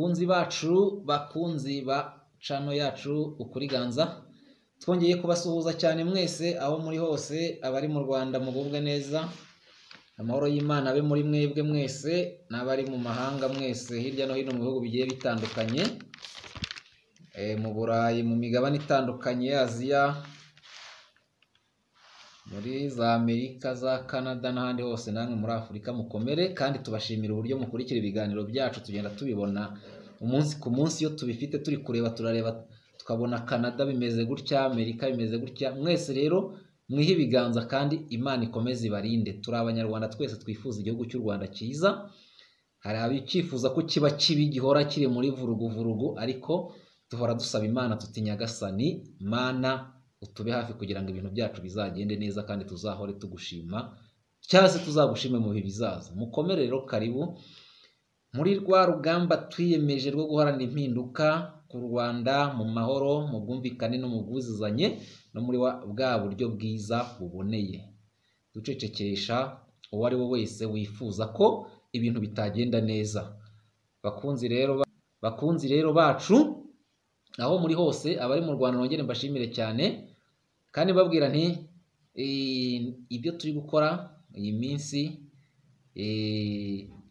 bakunzi bacu bakunzi ba cano yacu ukuriganza twongeye kubasuhuza cyane mwese aho muri hose abari mu rwanda mugubwe neza. Amahoro y'imana abe muri mwebwe mwese n'abari mu mahanga mwese hirya no hino mu bihugu bigiye bitandukanye. Eh, mu burayi mu migabane itandukanye aziya muri za amerika za canada n'ahandi hose. Namwe muri afurika mukomere kandi tubashimira uburyo mukurikira ibiganiro byacu tugenda tubibona. Umunsi ku munsi iyo tubifite turi kureba turareba tukabona canada bimeze gutya amerika bimeze gutya. Mwese rero mwihe ibiganza kandi imana ikomeze ibarinde. Turi abanyarwanda twese twifuza igihugu cy'u rwanda cyiza. Hari abicyifuza ko kiba kibi gihora kiri muri vuruguvurugu ariko duhora dusaba imana tuti nyagasani mana utube hafi kugira ngo ibintu byacu bizagende neza kandi tuzahore tugushima cyangwa se tuzagushime mu bihe bizaza. Mukomere rero karibu. Muri rwa rugamba twiyemeje rwo guharanira impinduka ku rwanda mu mahoro mu bwumvikane no mu bwuzuzanye no muri wa- bwa buryo bwiza buboneye. Ducecekesha uwo ari we wese wifuza ko ibintu bitagenda neza. Bakunzi rero ba- bakunzi rero bacu aho muri hose abari mu rwanda nongere mbashimire cyane kandi mbabwira nti ibyo turi gukora iyi minsi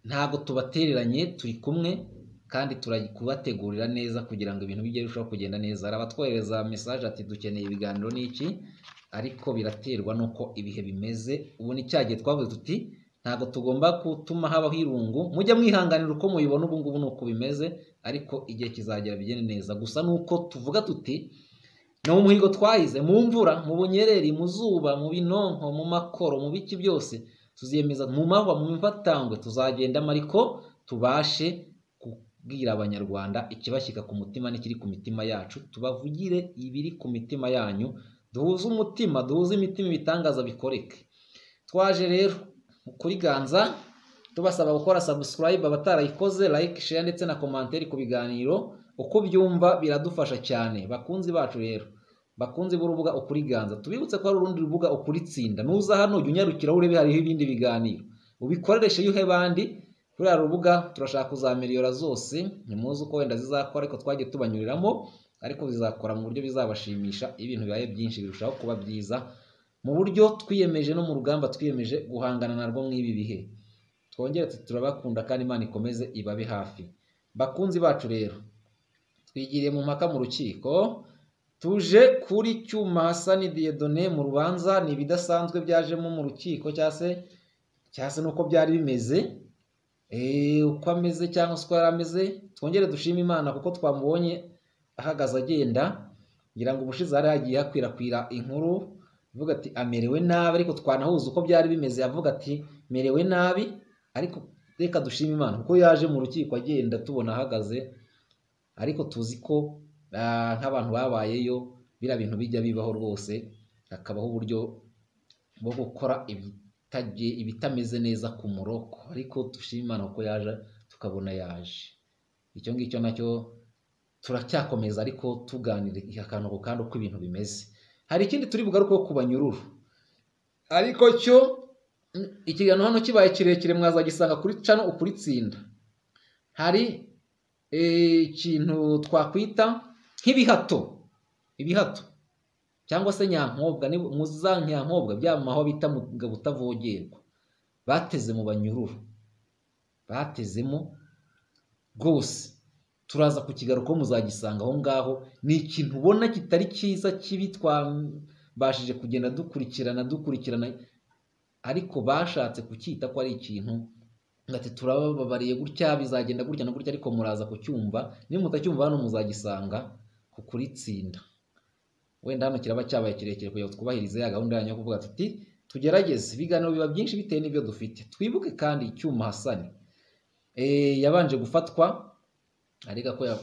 ntabwo tubatereranye turi kumwe kandi kubategurira neza kugira ngo ibintu bijye birushaho kugenda neza. Hari abatwohereza mesaje ati dukeneye ibiganiro n'iki ariko biraterwa n'uko ibihe bimeze. Ubu ni cya gihe twavuze tuti ntabwo tugomba gutuma habaho irungu mujya mwihanganira uko mubibona ubu ngubu ni uko bimeze ariko igihe kizagera bigende neza. Gusa ni uko tuvuga tuti ni umuhigo twahize mu mvura mu bunyereri mu zuba mu binonko mu makoro mu biki byose tuziyemeza mu mahwa mu mfatangwe tuzagendamo ariko tubashe kubwira abanyarwanda ikibashyika ku mutima n'ikiri ku mitima yacu tubavugire ibiri ku mitima yanyu duhuze umutima duhuze imitima ibitangaza bikoreke. Twaje rero kuri ganza tubasaba gukora subscribe abatarayikoze like share ndetse na commentaire ku biganiro. Uko byumva biradufasha cyane. Bakunzi bacu rero bakunzi b'urubuga ukuri ganza tubibutse ko hari urundi rubuga ukuri tsinda. Nuza hano jya unyarukira urebe hariho ibindi biganiro. Ubikoreshe yuhe bandi. Kuri uru rubuga turashaka kuzamiriyora zose ntimuzi uko wenda zizakora ariko twagiye tubanyuriramo ariko zizakora mu buryo bizabashimisha ibintu bibaye byinshi birushaho kuba byiza mu buryo twiyemeje no mu rugamba twiyemeje guhangana narwo mw'ibi bihe. Twongere turabakunda kandi imana ikomeze ibabe hafi. Bakunzi bacu rero twigiriye mu mpaka mu rukiko tuje kuri cyuma hasani diyedone mu rubanza ni ibidasanzwe byajemo mu rukiko cyangwa se nuko byari bimeze. Eh, uko ameze cyangwa se uko yari ameze twongere dushime imana kuko twamubonye ahagaze agenda ngira ngo ubushize hari hagiye hakwirakwira inkuru ivuga ati amerewe nabi ariko twanahuza uko byari bimeze yavuga ati merewe nabi ariko reka dushime imana. Kuko yaje mu rukiko agenda tubona ahagaze ariko tuzi ko ah, nk'abantu babayeyo biriya bintu bijya bibaho rwose hakabaho uburyo bwo gukora ibitameze neza ku muroko. Ariko dushima imana kuko yaje tukabona yaje. Icyo ngicyo na cyo turacyakomeza ariko tuganira akantu ku kandi uko ibintu bimeze. Hari ikindi turi bugarukeho ku banyururu. Ariko cyo ikiganiro hano kibaye kirekire mwazagisanga kuri cano ukuri tsinda. Hari ikintu twakwita nk'ibihato. Ibihato. Cyangwa se nyankobwa za nyankobwa bya maho bita mugabo utavogerwa. Bateze mu banyururu. Batezemo rwose. Turaza kukigarukaho muzagisanga aho ngaho. Ni ikintu ubona kitari cyiza kibi twabashije kugenda dukurikirana dukurikirana. Ariko bashatse kucyita ko ari ikintu ngati turababariye gutya bizagenda gutya na gutya ariko muraza kucyumva. Nimutacyumva hano muzagisanga ku kuritsinda wenda hano kiraba cyabaye kirekire kugira ngo twubahirize ya gahunda yanyu yo kuvuga tuti tugerageze. Ibiganiro biba byinshi bitewe n'ibyo dufite. Twibuke kandi icyuma hasani. Eh, yabanje gufatwa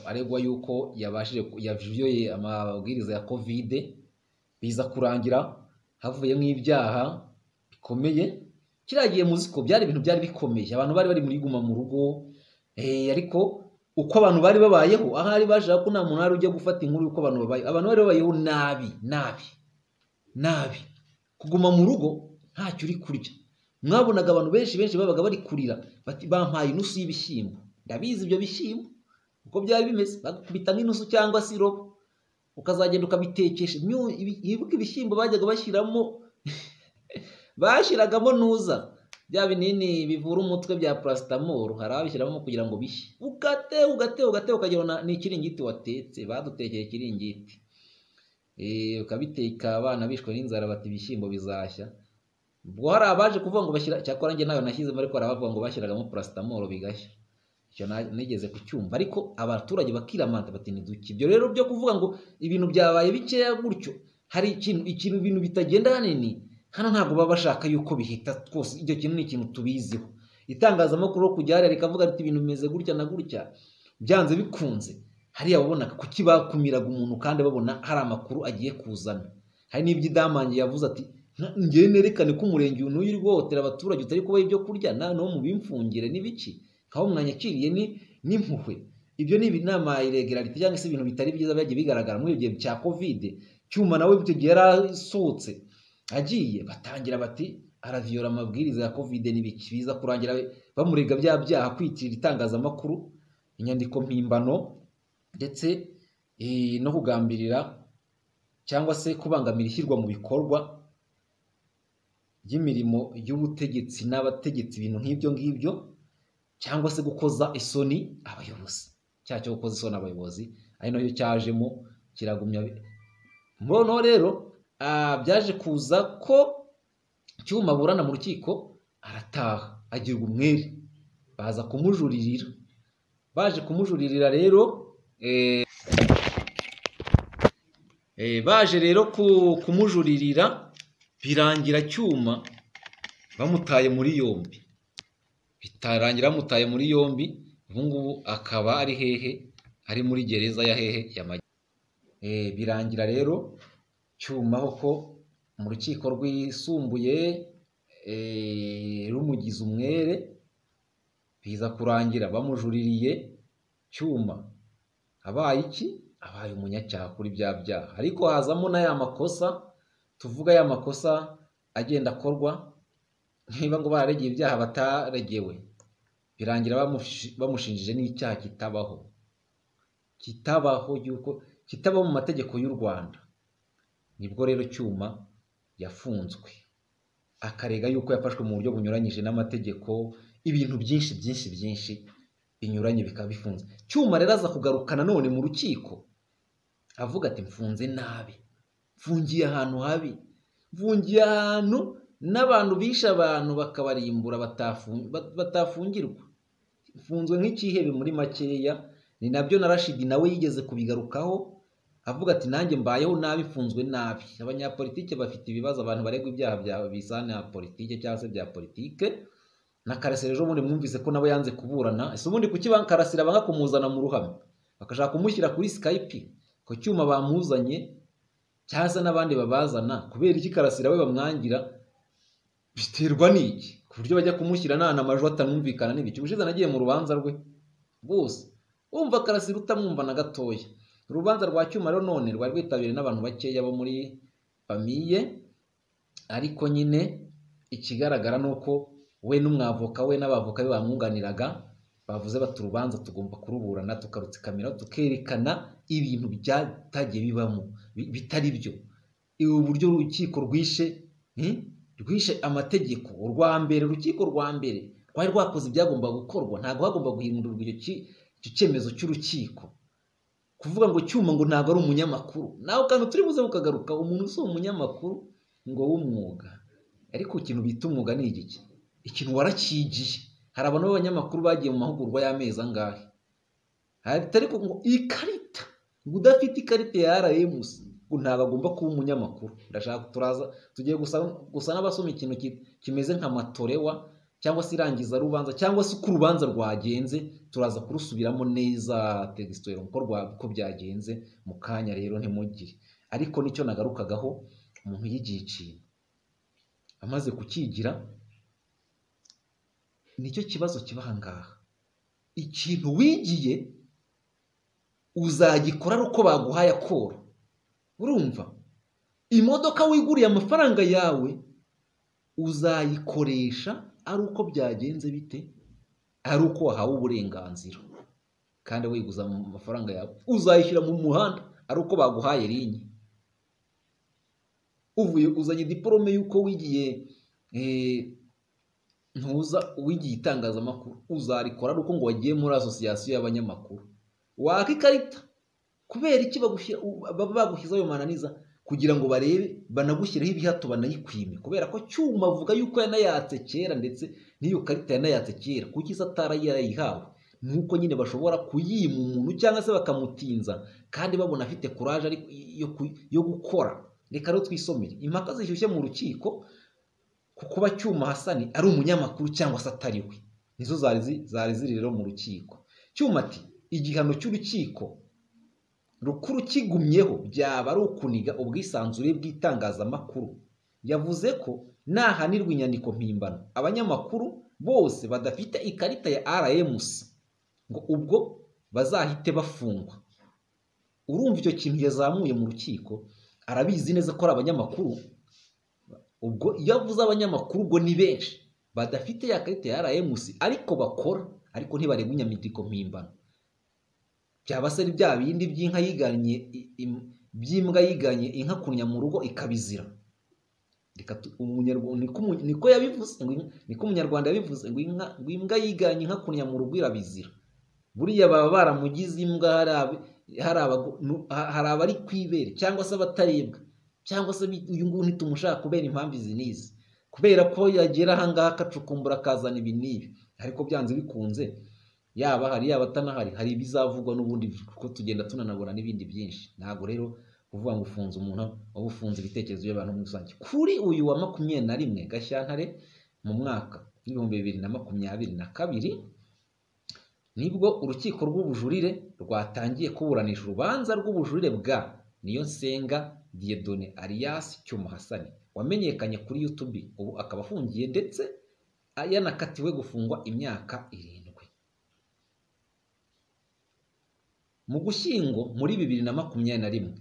aregwa yuko yabashije yaviyoye amabwiriza ya kovide biza kurangira havuyemo ibyaha bikomeye. Kiriya gihe muzi ko byari ibintu byari bikomeye abantu bari bari muri guma mu rugo eh, ariko uko abantu bari babayeho ahari bashaka ko nta muntu wari ujya gufata inkuru y'uko abantu babayeho abantu bari babayeho nabi nabi nabi kuguma mu rugo ntacyo uri kurya mwabonaga abantu benshi benshi babaga bari kurira bampaye inusu y'ibishyimbo ndabizi ibyo bishyimbo uko byari bimeze bagakubita nk'inusu cyangwa se irobo ukazagenda ukabitekesha ibuka ibishyimbo bajyaga bashyiramo bashyiragamo nuza bya binini bivura umutwe bya parasitamoro hari ababishyiramo kugira ngo bishye. Ugate ugate ugate ukagira ni ikiringiti watetse. Badutekeye ikiringiti. Ukabiteka abana bishwe n'inzara bati ibishyimbo bizashya. Ubwo hari abaje kuvuga ngo bashyira cyakora njye na yo nashyizemo ariko hari abavuga ngo bashyiragamo parasitamoro bigashya. Icyo nigeze kucyumva. Ariko abaturage bakiramanta bati ntiduke ibyo rero byo kuvuga ngo ibintu byabaye bikeya gutyo. Hari ikintu ibintu bitagenda hanini hano ntabwo baba bashaka yuko bihita twose. Icyo kintu ni ikintu tubiziho. Itangazamakuru kujya hariya rikavuga riti ibintu bimeze gutya na gutya byanze bikunze. Hariya babonaga kuki bakumiraga umuntu kandi babona hari amakuru agiye kuzana? Hari n'ibyo idamange yavuze ati ngewe nerekane ko umurenge uyu n'uyu uri guhohotera abaturage utari kubaha ibyo kurya no mu bimfungire n'ibiki aho mwanyakiriye n'impuhwe ibyo ni inama iregerarite cyangwa se ibintu bitari byiza byagiye bigaragara muri gihe cya kovide cyuma nawe icyo gihe agiye batangira bati araviyora amabwiriza ya kovide n'ibiki biza kurangira bamurega bya byaha kwitirira itangazamakuru inyandiko mpimbano ndetse no kugambirira cyangwa se kubangamira ishyirwa mu bikorwa ry'imirimo y'ubutegetsi n'abategetsi ibintu nk'ibyo ngibyo cyangwa se gukoza isoni abayobozi. Cyaha cyo gukoza isoni abayobozi ari na yo cyajemo kiragumya. Noneho rero byaje kuza ko cyuma aburana mu rukiko arataha agirwa umwere. Baza kumujuririra. Baje kumujuririra rero baje rero kumujuririra birangira cyuma bamutaye muri yombi. Bitarangira bamutaye muri yombi ubu ngubu akaba ari hehe? Ari muri gereza ya hehe ya birangira rero cyuma ko mu rukiko rwisumbuye rumugize umwere biza kurangira bamujuririye cyuma. Abaye iki? Abaye umunyacyaha kuri bya byaha. Ariko hazamo n'aya makosa tuvuga aya makosa agenda akorwa niba ngo bararegeye ibyaha bataregewe birangira bamushinjije n'icyaha kitabaho. Kitabaho yuko kitabaho mu mategeko y'u rwanda. Ni bwo rero cyuma yafunzwe. Akarega yuko yafashwe mu buryo bunyuranyije n'amategeko ibintu byinshi byinshi byinshi binyuranye bikaba bifunze. Cyuma rero aza kugaruka nanone mu rukiko avuga ati mfunze nabi. Mfungiye ahantu habi. Mfungiye ahantu n'abantu bishe abantu bakabarimbura batafungirwa. Mfunzwe nk'ikihebe muri makeya ni na byo na rashidi nawe yigeze kubigarukaho avuga ati nanjye mbayeho nabi mfunzwe nabi. Abanyapolitike bafite ibibazo abantu baregwa ibyaha bya bisa na politike cyangwa se bya politike. Na karasira ejo bundi mwumvise ko nawe yanze kuburana. Ese ubundi kuki karasira banga kumuzana mu ruhame? Bakashaka kumushyira kuri skype? Ku cyuma bamuzanye cyangwa se n'abandi babazana? Kubera iki karasira we bamwangira? Biterwa n'iki? Ku buryo bajya kumushyira nta n'amajwi atanumvikana n'ibiki. Ubushize nagiye mu rubanza rwe. Rwose wumva karasira utamwumva na gatoya. Urubanza rwa cyuma rero none rwari rwitabiriwe n'abantu bakeya bo muri famiye ariko nyine ikigaragara ni uko we n'umwavoka we n'abavoka be bamwunganiraga bavuze bati urubanza tugomba kuruburana tukarutsikamira tukerekana ibintu byatagiye bibamo bitari byo. Uburyo urukiko rwishe rwishe amategeko urwa mbere urukiko rwa mbere rwari rwakoze ibyagomba gukorwa ntabwo hagomba guhindurwa icyo cyemezo cy'urukiko. Kuvuga ngo cyuma ngo ntabwo ari umunyamakuru. Nawe kandi turi buze kukagaruka umuntu si umunyamakuru ngo w'umwuga ariko ikintu bita umwuga ni igiki ikintu warakigiye hari abantu b'abanyamakuru bagiye mu mahugurwa y'amezi angahe? Ariko ngo ikarita. Ngo udafite ikarita ya rms ngo ntabwo agomba kuba umunyamakuru. Ndashaka turaza tugiye gusa n'abasoma ikintu kimeze nka matorewa cyangwa se irangiza rubanza cyangwa se uko urubanza rwagenze turaza kurusubiramo neza tegisitore uko byagenze mu kanya rero ntimugire. Ariko ni cyo nagarukagaho umuntu yigiye ikintu amaze kukigira ni cyo kibazo kiba aha ngaha. Ikintu wigiye uzagikora ari uko baguhaye akoro. Urumva? Imodoka wiguriye amafaranga yawe uzayikoresha ari uko byagenze bite? Ari uko wahawe uburenganzira. Kandi wiguza mu mafaranga yawe. Uzayishyura mu muhanda. Ari uko baguhaye linye uvuye uzanye diporome y'uko wigiye ntuza wigiye itangazamakuru. Uzarikora ari uko ngo wagiye muri asosiyasiyo y'abanyamakuru. Waka ikarita. Kubera iki baba bagushyizeho ayo mananiza? Kugira ngo barebe banagushyireho ibihato banayikwime. Kubera ko cyuma avuga yuko yanayatse kera ndetse n'iyo karita yanayatse kera. Kuko isa atari yarayihawe? Nuko nyine bashobora kuyima umuntu cyangwa se bakamutinza kandi babona afite kuraje yo gukora. Reka rero twisomere. Impaka zishyushye mu rukiko ku kuba cyuma hasani ari umunyamakuru cyangwa se atari we nizo zari ziri rero mu rukiko. Cyuma ati igihano cy'urukiko rukuru kigumyeho byaba ari ukuniga ubwisanzure bw'itangazamakuru. Yavuze ko nahanirwa inyandiko mpimbano. Abanyamakuru bose badafite ikarita ya rms ngo ubwo bazahite bafungwa. Urumva icyo kintu yazamuye mu rukiko arabizi neza ko ari abanyamakuru. Ubwo iyo avuze abanyamakuru ubwo ni benshi. Badafite ya karita ya rms ariko bakora ariko ntibareba inyandiko mpimbano. Byaba se ari bya bindi by'inka yiganye by'imbwa yiganye inka kunnya mu rugo ikabizira. Niko yabivuze niko umunyarwanda yabivuze ngo imbwa yiganye inka kunnya mu rugo irabizira. Buriya baba baramugize imbwa hari abari ku ibere cyangwa se abatarebwa cyangwa se uyu nguyu ntitumushaka kubera impamvu izi n'izi. Kubera ko yagera ahangaha akacukumbura akazana ibi n'ibi. Ariko byanze bikunze yaba hari yaba atanahari hari ibizavugwa n'ubundi kuko tugenda tunanabona n'ibindi byinshi. Ntabwo rero kuvuga ngo ufunze umuntu waba ufunze ibitekerezo by'abantu muri rusange. Kuri uyu wa makumyabiri na rimwe gashyantare mu mwaka w'ibihumbi bibiri na makumyabiri na kabiri ni bwo urukiko rw'ubujurire rwatangiye kuburanisha urubanza rw'ubujurire bwa niyo nsenga diyedone ariyasi cyuma hasani wamenyekanye kuri yutubi ubu akaba afungiye ndetse yanakatiwe gufungwa imyaka irindwi. Mu gushyingo muri bibiri na makumyabiri na rimwe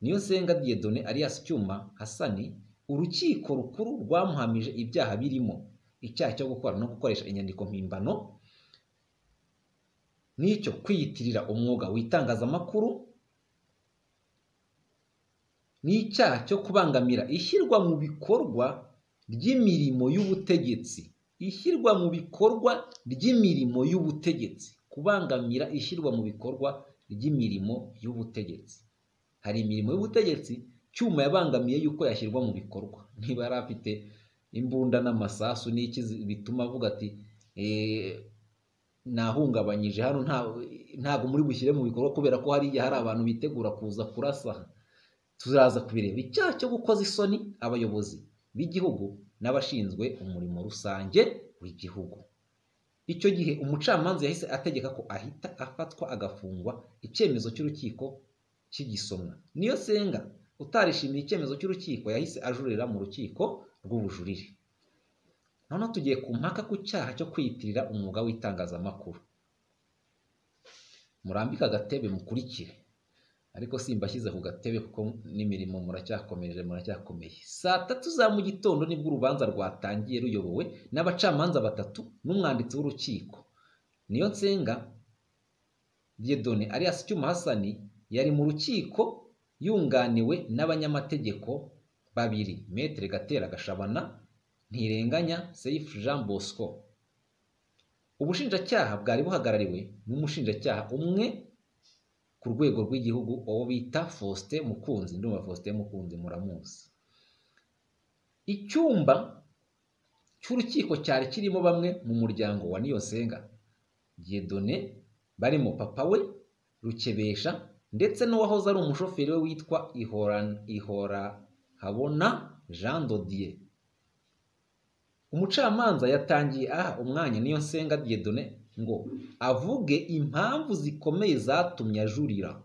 niyo nsenga diyedone ariyasi cyuma hasani urukiko rukuru rwamuhamije ibyaha birimo icyaha cyo gukora no gukoresha inyandiko mpimbano n'icyo kwiyitirira umwuga w'itangazamakuru n'icyaha cyo kubangamira ishyirwa mu bikorwa ry'imirimo y'ubutegetsi ishyirwa mu bikorwa ry'imirimo y'ubutegetsi kubangamira ishyirwa mu bikorwa ry'imirimo y'ubutegetsi. Hari imirimo y'ubutegetsi cyuma yabangamiye yuko yashyirwa mu bikorwa. Niba yari afite imbunda n'amasasu n'iki bituma avuga ati nahungabanyije hano ntabwo muri bushyire mu bikorwa kubera ko hariya hari abantu bitegura kuza kurasa. Turaza kubireba. Icyaha cyo gukoza isoni abayobozi b'igihugu n'abashinzwe umurimo rusange w'igihugu. Icyo gihe umucamanza yahise ategeka ko ahita afatwa agafungwa icyemezo cy'urukiko kigisomwa. Niyo senga utarishimiye icyemezo cy'urukiko yahise ajurira mu rukiko rw'ubujurire. Noneho tugiye ku mpaka ku cyaha cyo kwiyitirira umwuga w'itangazamakuru. Murambike agatebe mukurikire. Ariko simbashyize ku gatebe kuko n'imirimo muracyakomeje muracyakomeye. Saa tatu za mu gitondo ni bwo urubanza rwatangiye ruyobowe n'abacamanza batatu n'umwanditsi w'urukiko. Niyo nsenga diyedone arias cyuma hasani yari mu rukiko yunganiwe n'abanyamategeko babiri metere gatera gashabana ntirenganya seyifu jean bosco. Ubushinjacyaha bwari buhagarariwe n'umushinjacyaha umwe ku rwego rw'igihugu uwo bita faustin mukunzi. Ndumva faustin mukunzi muramuzi. Icyumba cy'urukiko cyari kirimo bamwe mu muryango wa niyosenga. Diyedone barimo papa we rukebesha ndetse n'uwahoze ari umushoferi we witwa ihora habona jean dodier umucamanza yatangiye aha umwanya niyo nsenga diyedone ngo avuge impamvu zikomeye zatumye ajurira.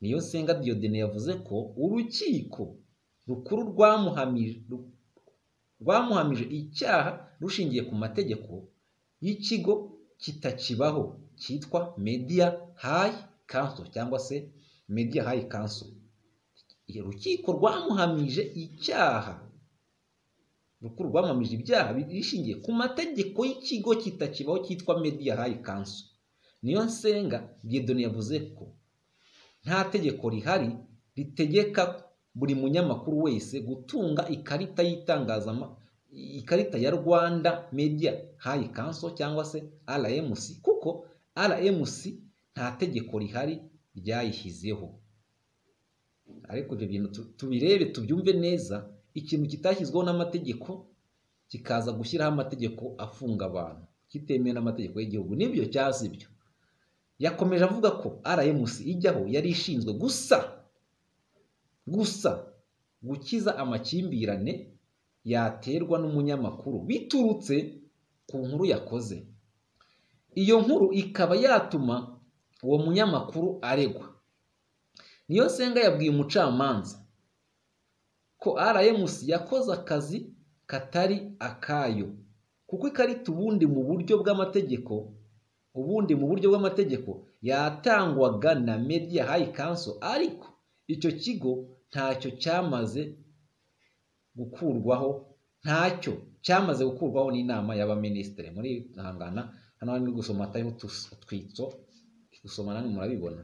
Niyo nsenga diyodene yavuze ko urukiko rukuru rwamuhamije icyaha rushingiye ku mategeko y'ikigo kitakibaho cyitwa media high council cyangwa se media high council. Urukiko rwamuhamije icyaha rukuru rwamamije ibyaha bishingiye ku mategeko y'ikigo kitakibaho cyitwa media high council. Niyo nsenga Dieudonne yavuze ko nta tegeko rihari ritegeka buri munyamakuru wese gutunga ikarita y'itangazamakuru ikarita ya rwanda media high council cyangwa se rmc kuko rmc nta tegeko rihari ryayishyizeho ariko ibyo bintu tubirebe tubyumve neza ikintu kitashyizweho n'amategeko kikaza gushyiraho amategeko afunga abantu kitemewe n'amategeko y'igihugu. Nibyo cyangwa si byo yakomeje avuga ko rmc ijyaho yari ishinzwe gusa gusa gukiza amakimbirane yaterwa n'umunyamakuru biturutse ku nkuru yakoze. Iyo nkuru ikaba yatuma uwo munyamakuru aregwa. Niyo nsenga yabwiye umucamanza ko rmc yakoze akazi katari akayo. Kuko ikarita ubundi mu buryo bw'amategeko ubundi mu buryo bw'amategeko yatangwaga na media high council ariko icyo kigo ntacyo cyamaze gukurwaho ntacyo cyamaze gukurwaho n'inama y'abaminisitiri. Muri hangana hano hari gusoma atariho utwitso gusoma namwe murabibona.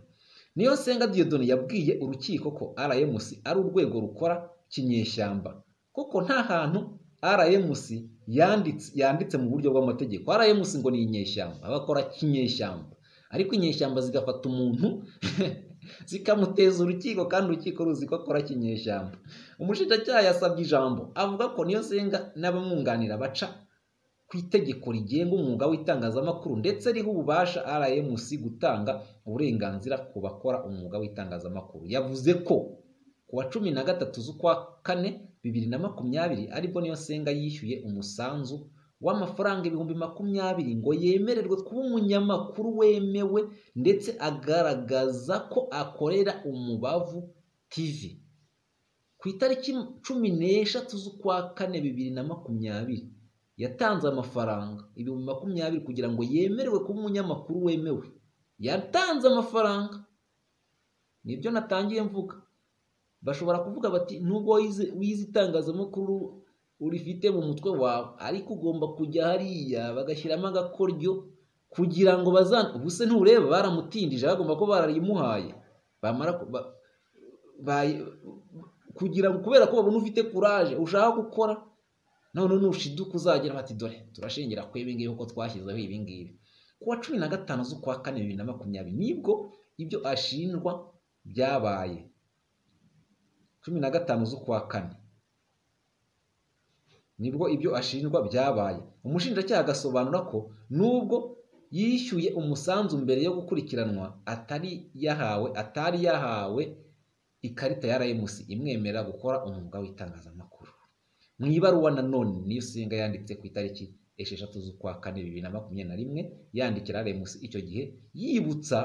Niyo nsenga Dieudonne yabwiye urukiko ko rmc ari urwego rukora kinyeshyamba. Kuko nta hantu rmc yanditse mu buryo bw'amategeko. Rmc ngo ni inyeshyamba bakora kinyeshyamba. Ariko inyeshyamba zigafata umuntu zikamuteza urukiko kandi urukiko ruzi ko akora kinyeshyamba. Umushinjacyaha yasabye ijambo avuga ko niyo nsenga n'abamwunganira baca ku itegeko rigenga umwuga w'itangazamakuru ndetse riha ububasha rmc gutanga uburenganzira ku bakora umwuga w'itangazamakuru. Yavuze ko ku wa cumi na gatatu z'ukwa kane bibiri na makumyabiri ari bwo niyo nsenga yishyuye umusanzu w'amafaranga ibihumbi makumyabiri ngo yemererwe kuba umunyamakuru wemewe ndetse agaragaza ko akorera umubavu tv ku itariki cumi n'eshatu z'ukwa kane bibiri na makumyabiri yatanze amafaranga ibihumbi makumyabiri kugira ngo yemererwe kuba umunyamakuru wemewe. Yatanze amafaranga. Nibyo natangiye mvuga. Bashobora kuvuga bati nubwo wize itangazamakuru urifite mu mutwe wawe. Ariko ugomba kujya hariya bagashyiramo agakoryo kugira ngo bazane ubu se ntureba baramutindije bagomba ko bararimuhaye bamara kugira ngo kubera ko babona ufite kuraje ushaka gukora none nushiduka uzagira bati dore turashengera ku ibingibi kuko twashyizeho ibingibi ku wa cumi na gatanu z'ukwa kane bibiri na makumyabiri ni bwo ibyo ashinjwa byabaye. Cumi na gatanu z'ukwa kane ni bwo ibyo ashinjwa byabaye. Umushinjacyaha agasobanura ko nubwo yishyuye umusanzu mbere yo gukurikiranwa atari yahawe atari yahawe ikarita ya rmc imwemerera gukora umwuga w'itangazamakuru. Mu ibaruwa nanone niyo senga yanditse ku itariki esheshatu z'ukwa kane bibiri na makumyabiri na rimwe yandikira rmc icyo gihe yibutsa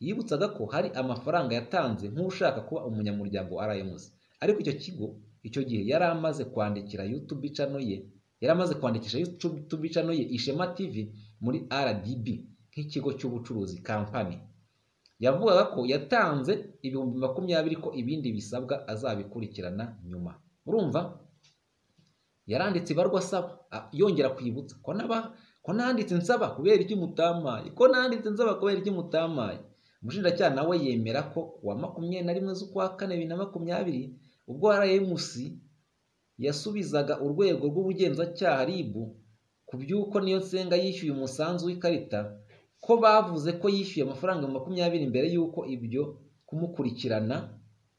yibutsaga ko hari amafaranga yatanze nk'ushaka kuba umunyamuryango wa rmc ariko icyo kigo icyo gihe yari amaze kwandikira YouTube channel ye yari amaze kwandikisha YouTube channel ye Ishema TV muri RDB nk'ikigo cy'ubucuruzi kampani yavugaga ko yatanze ibihumbi makumyabiri ko ibindi bisabwa azabikurikirana nyuma. Urumva yaranditse ibarwa asaba yongera kwibutsa. Ko naba ko nanditse nsaba kubera iki mutamaye ko nanditse nsaba kubera iki mutamaye umushinjacyaha nawe yemera ko kuwa makumyabiri na rimwe z'ukwa kane bibiri na makumyabiri ubwo rmc yasubizaga urwego rw'ubugenzacyaha rib ku by'uko niyo nsenga yishyuye umusanzu w'ikarita ko bavuze ko yishyuye amafaranga makumyabiri mbere y'uko ibyo kumukurikirana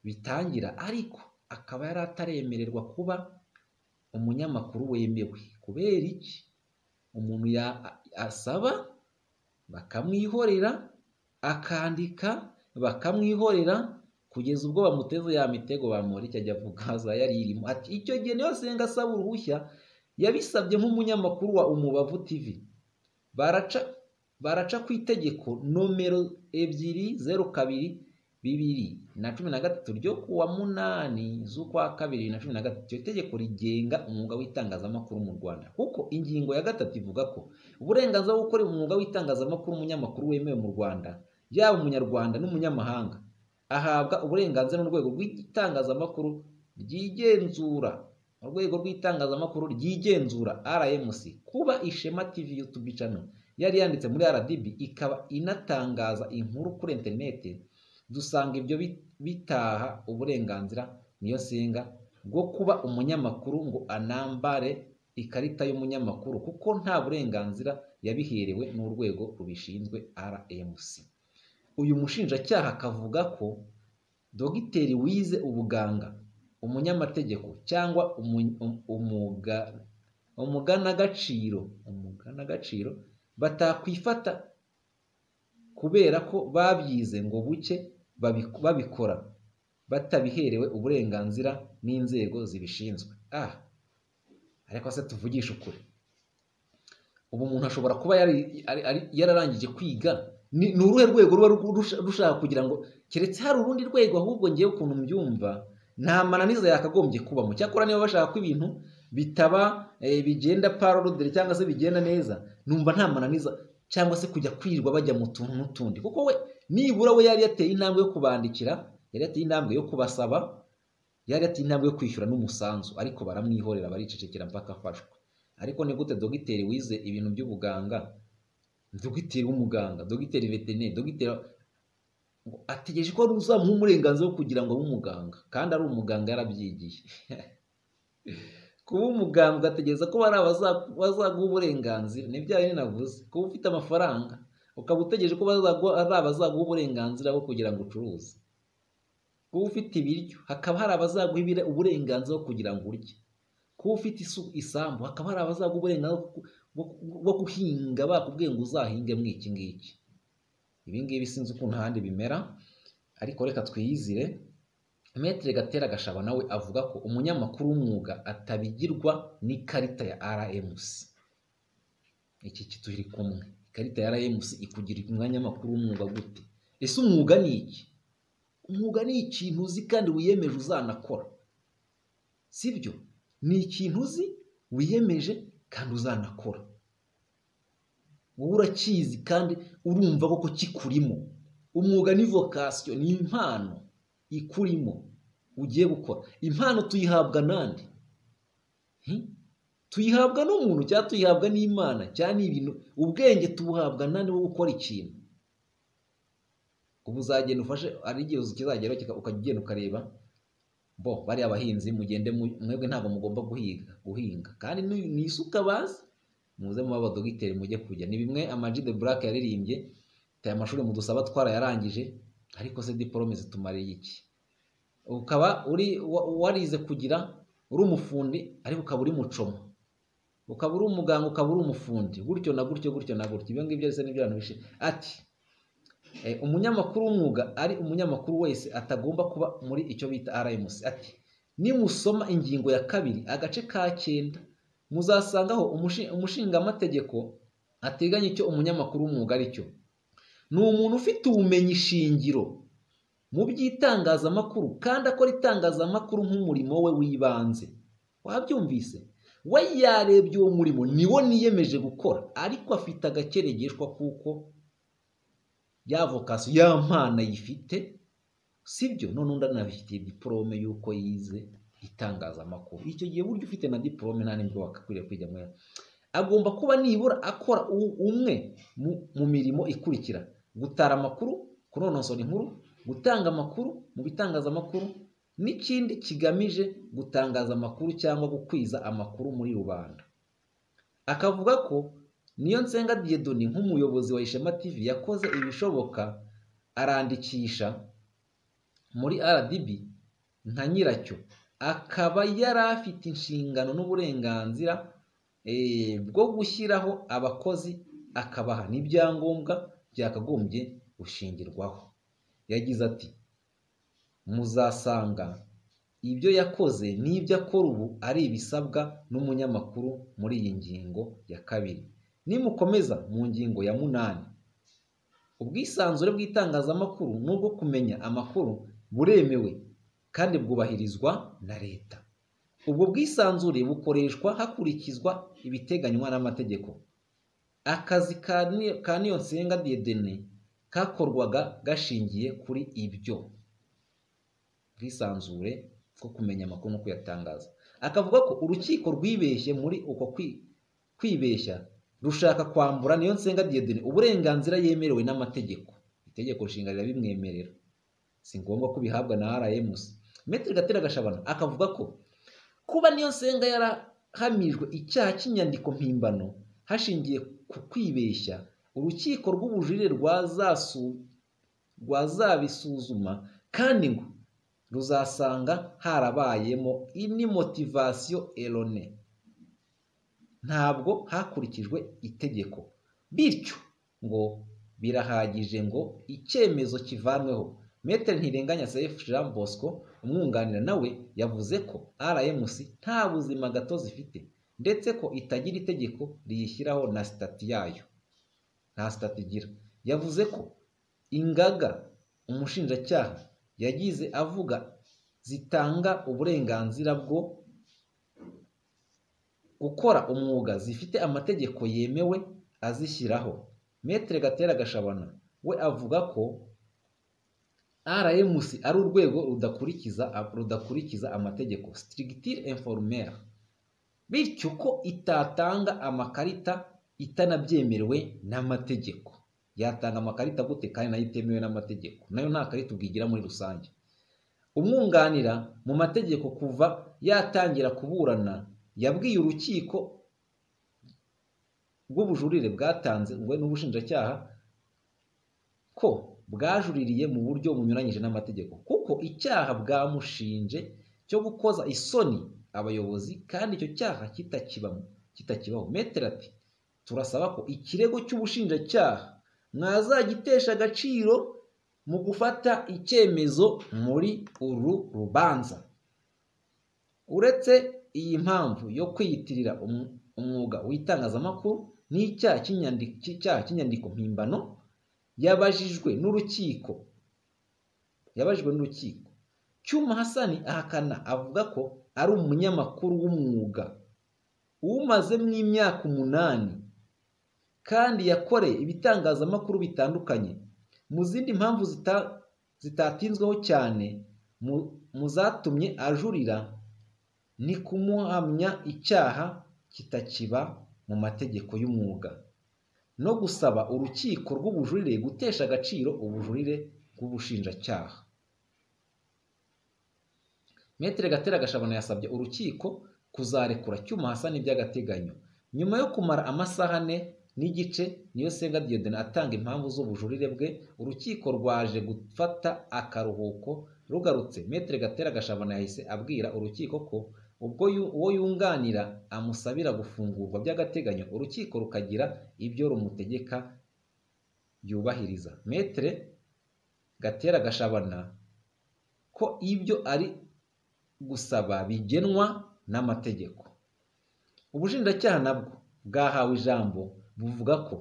bitangira ariko akaba yari ataremererwa kuba umunyamakuru wemewe. Kubera iki? Umuntu asaba bakamwihorera akandika bakamwihorera kugeza ubwo bamuteze ya mitego bamura. Icyo ajya avuga yari irimo. Ati icyo gihe niyo senga asaba uruhushya yabisabye nk'umunyamakuru wa umubavu tv baraca baraca ku itegeko nomero ebyiri zeru kabiri bibiri na cumi na gatatu ryo ku wa munani z'ukwa kabiri na cumi na gatatu. Iryo tegeko rigenga umwuga w'itangazamakuru mu rwanda. Kuko ingingo ya gatatu ivuga ko uburenganzira bwo gukora umwuga w'itangazamakuru umunyamakuru wemewe mu rwanda yaba umunyarwanda n'umunyamahanga. Ahabwa uburenganzira n'urwego rw'itangazamakuru ryigenzura. Urwego rw'itangazamakuru ryigenzura rmc kuba ishema tv youtube channel yari yanditse muri rdb ikaba inatangaza inkuru kuri interineti dusanga ibyo bi- bitaha uburenganzira. Niyo senga bwo kuba umunyamakuru ngo anambare ikarita y'umunyamakuru kuko nta burenganzira yabiherewe n'urwego rubishinzwe rmc uyu mushinjacyaha akavuga ko dogiteri wize ubuganga umunyamategeko cyangwa umu- um- umuga- umuganagaciro umuganagaciro batakwifata kubera ko babyize ngo buke babi- babikora batabiherewe uburenganzira n'inzego zibishinzwe. Ah ariko se tuvugishe ukuri. Ubu umuntu ashobora kuba yararangije kwiga ni uruhe rwego ruba ru- rusha- rushaka kugira ngo keretse hari urundi rwego ahubwo ngewe ukuntu mbyumva nta mananiza yakagombye kubamo cyakora niba bashaka ko ibintu bitaba eh, bigenda parodere cyangwa se bigenda neza numva nta mananiza cyangwa se kujya kwirirwa bajya mu tuntu n'utundi. Kuko we nibura we yari yateye intambwe yo kubandikira yari yateye intambwe yo kubasaba yari yateye intambwe yo kwishyura n'umusanzu ariko baramwihorera baricecekera mpaka afashwe. Ariko ni gute dogiteri wize ibintu by'ubuganga? Dogiteri w'umuganga dogiteri veterineri dogiteri ategereje ko uzamuha uburenganzira bwo kugira ngo abe umuganga kandi ari umuganga yarabyigiye. Kuba umuganga ugategereza ko hari abaza- bazaguha uburenganzira ni bya bindi navuze. Kuba ufite amafaranga ukaba utegereje ko hari abazaguha uburenganzira bwo kugira ngo ucuruze. Kuba ufite ibiryo hakaba hari abazaguha uburenganzira bwo kugira ngo urye. Kuba ufite isambu hakaba hari abazaguha uburenganzira bwo- guhinga bakubwiye ngo uzahinge muri iki ngiki. Ibi ngibi sinzi ukuntu ahandi bimera ariko reka twiyizire. Maître Gatera Gashaba nawe avuga ko umunyamakuru w'umwuga atabigirwa n'ikarita ya RMC iki ki turi kumwe. Ikarita ya RMC ikugira umunyamakuru w'umwuga gute? Ese umwuga ni iki? Umwuga ni ikintu uzi kandi wiyemeje uzanakora. Sibyo ni ikintu uzi wiyemeje kandi uzanakora. Wowe urakizi kandi urumva koko kikurimo. Umwuga ni vocation ni impano ikurimo ugiye gukora. Impano tuyihabwa nande? Hmm? tuyihabwa n'umuntu cyangwa tuyihabwa n'imana cyangwa ni ibintu ubwenge tubuhabwa nande wo gukora ikintu? Ubu uzagenda ufashe hari igihe kizageraho ukajya ugenda ukareba bo bariya bahinzi mugende mu- mwebwe ntabwo mugomba guhiga guhinga. Kandi ni isuka bazi. Muze muba abadogiteri mujye kujya ni bimwe amaji de burake yaririmbye aya amashuri mudusaba twarayarangije ariko se diporome zitumariye iki? Ukaba uri wa- warize kugira uri umufundi ariko ukaba uri mucoma ukaba uri umuganga ukaba uri umufundi. Gutyo na gutyo gutyo na gutyo. Ibyo ngibyo byose ni byo abantu bishe. Ati umunyamakuru w'umwuga ari umunyamakuru wese atagomba kuba muri icyo bita RMC ati nimusoma ingingo ya kabiri agace ka cyenda. Muzasangaho umushi- umushingamategeko ateganya icyo umunyamakuru w'umwuga ari cyo. Ni umuntu ufite ubumenyi shingiro mu by'itangazamakuru kandi akora itangazamakuru nk'umurimo we w'ibanze. Wabyumvise? We yarebye uwo murimo niwo niyemeje gukora ariko afite agakeregeshwa kuko ya vocation ya mpano ayifite sibyo? None undi anabifitiye diporome y'uko yize itangazamakuru. Icyo gihe burya ufite na diporome nta ni bwo wakakwiriye kwijya muri agomba kuba nibura akora umwe mu- mirimo ikurikira. Gutara amakuru kunonosora inkuru gutanga amakuru mu bitangazamakuru n'ikindi kigamije gutangaza amakuru cyangwa gukwiza amakuru muri rubanda. Akavuga ko nsenga diyedoni nk'umuyobozi wa ishema tv yakoze ibishoboka arandikisha muri rdb nka nyiracyo. Akaba yari afite inshingano n'uburenganzira eh, bwo gushyiraho abakozi akabaha n'ibyangombwa byakagombye gushingirwaho yagize ati muzasanga ibyo yakoze n'ibyo akora ubu ari ibisabwa n'umunyamakuru muri iyi ngingo ya kabiri. Nimukomeza mu ngingo ya munani. Ubwisanzure bw'itangazamakuru n'ubwo kumenya amakuru buremewe kandi bwubahirizwa na leta. Ubwo bwisanzure bukoreshwa hakurikizwa ibiteganywa n'amategeko. Akazi ka Ni- ka niyonsenga diedene kakorwaga gashingiye kuri ibyo. Bwisanzure bwo kumenya amakuru no kuyatangaza. Akavuga ko urukiko rwibeshye muri uko kwi- kwibeshya rushaka kwambura niyo nsenga diyedoni uburenganzira yemerewe n'amategeko. Itegeko nshinga rirabimwemerera si ngombwa ko bihabwa na rms metero gatera gashabana akavuga ko kuba niyo nsenga yarahamijwe icyaha cy'inyandiko mpimbano hashingiye ku kwibeshya urukiko rw'ubujurire rwazabisuzuma kandi ngo ruzasanga harabayemo ini motivasiyo erone ntabwo hakurikijwe itegeko bityo ngo birahagije ngo icyemezo kivanweho. Metero ntirenganya sefu jean bosco umwunganira nawe yavuze ko rmc nta buzima gatozi ifite ndetse ko itagira itegeko riyishyiraho na sitati yayo. Nta sitati igira. Yavuze ko ingaga umushinjacyaha yagize avuga zitanga uburenganzira bwo gukora umwuga zifite amategeko yemewe azishyiraho. Metere gatera gashabana we avuga ko rmc ari urwego rudakurikiza rudakurikiza amategeko sitirigitire informere bityo ko itatanga amakarita itanabyemerewe n'amategeko. Yatanga amakarita gute kandi na yo itemewe n'amategeko? Nayo nta karita ubwigira muri rusange. Umwunganira mu mategeko kuva yatangira kuburana yabwiye urukiko rw'ubujurire bwatanze n'ubushinjacyaha ko bwajuririye mu buryo bunyuranyije n'amategeko. Kuko icyaha bwamushinje cyo gukoza isoni abayobozi kandi icyo cyaha kitakibaho. Metero ati turasaba ko ikirego cy'ubushinjacyaha mwazagitesha agaciro mu gufata icyemezo muri uru rubanza. Uretse iyi mpamvu yo kwiyitirira umwuga w'itangazamakuru n'icyaha cy'inyandiko mpimbano yabajijwe n'urukiko yabajijwe n'urukiko. Cyuma hasani ahakana avuga ko ari umunyamakuru w'umwuga uwumazemo imyaka umunani kandi yakoreye ibitangazamakuru bitandukanye. Mu zindi mpamvu zitatinzweho cyane mu zatumye ajurira ni kumuhamya icyaha kitakiba mu mategeko y'umwuga. No gusaba urukiko rw'ubujurire gutesha agaciro ubujurire bw'ubushinjacyaha. Metere gatera gashabana yasabye urukiko kuzarekura cyuma hasa n'iby'agateganyo nyuma yo kumara amasaha ane n'igice niyo senga diyodene atanga impamvu z'ubujurire bwe urukiko rwaje gufata akaruhuko rugarutse. Metere gatera gashabana yahise abwira urukiko ko ubwo uwo yunganira amusabira gufungurwa by'agateganyo urukiko rukagira ibyo rumutegeka yubahiriza. Metere gatera gashabana ko ibyo ari gusaba bigenwa n'amategeko. Ubushinjacyaha nabwo bwahawe ijambo buvuga ko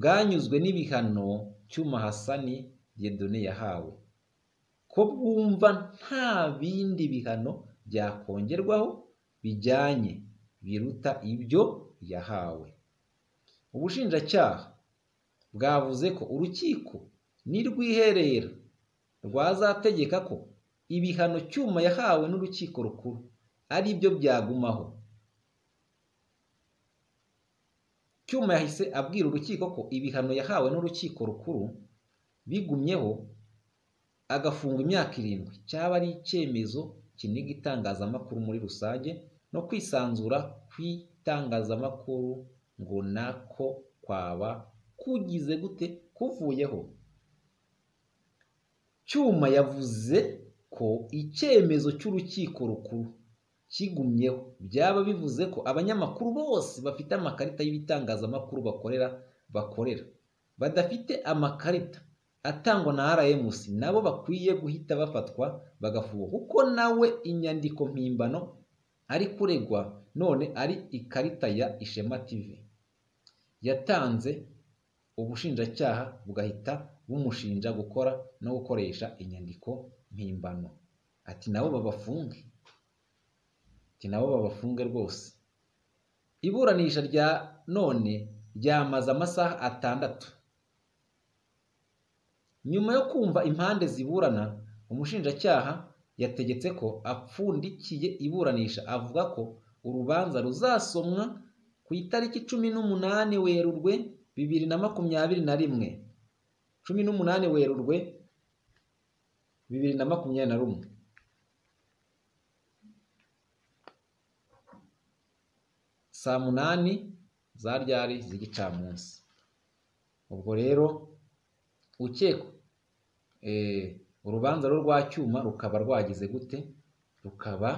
bwanyuzwe n'ibihano cyuma hasani yedone yahawe. Ko bwumva nta bindi bihano byakongerwaho bijyanye biruta ibyo yahawe. Ubushinjacyaha bwavuze ko urukiko nirwiherera rwazategeka ko ibihano cyuma yahawe n'urukiko rukuru ari byo byagumaho. Cyuma yahise abwira urukiko ko ibihano yahawe n'urukiko rukuru bigumyeho agafungwa imyaka irindwi. Cyaba ari icyemezo kiniga itangazamakuru muri rusange no kwisanzura kw'itangazamakuru ngo nako kwaba kugize gute kuvuyeho. Cyuma yavuze ko icyemezo cy'urukiko rukuru kigumyeho. Byaba bivuze ko abanyamakuru bose bafite amakarita y'ibitangazamakuru bakorera bakorera. Badafite amakarita. Atangwa na rmc nabo bakwiye guhita bafatwa bagafungwa kuko nawe inyandiko mpimbano ari kuregwa none ari ikarita ya ishema tv yatanze ubushinjacyaha bugahita bumushinja gukora no gukoresha inyandiko mpimbano. Ati nabo babafunge. Ati nabo babafunge rwose. Iburanisha rya none ryamaze amasaha atandatu. Nyuma yo kumva impande ziburana umushinjacyaha yategetse ko apfundikiye iburanisha. Avuga ko urubanza ruzasomwa ku itariki cumi n'umunani werurwe bibiri na makumyabiri na rimwe. Cumi n'umunani werurwe bibiri na makumyabiri na rumwe. Saa munani za ryari z'igicamunsi ubwo rero ukekwa urubanza rwo rwa cyuma rukaba rwagize gute? Rukaba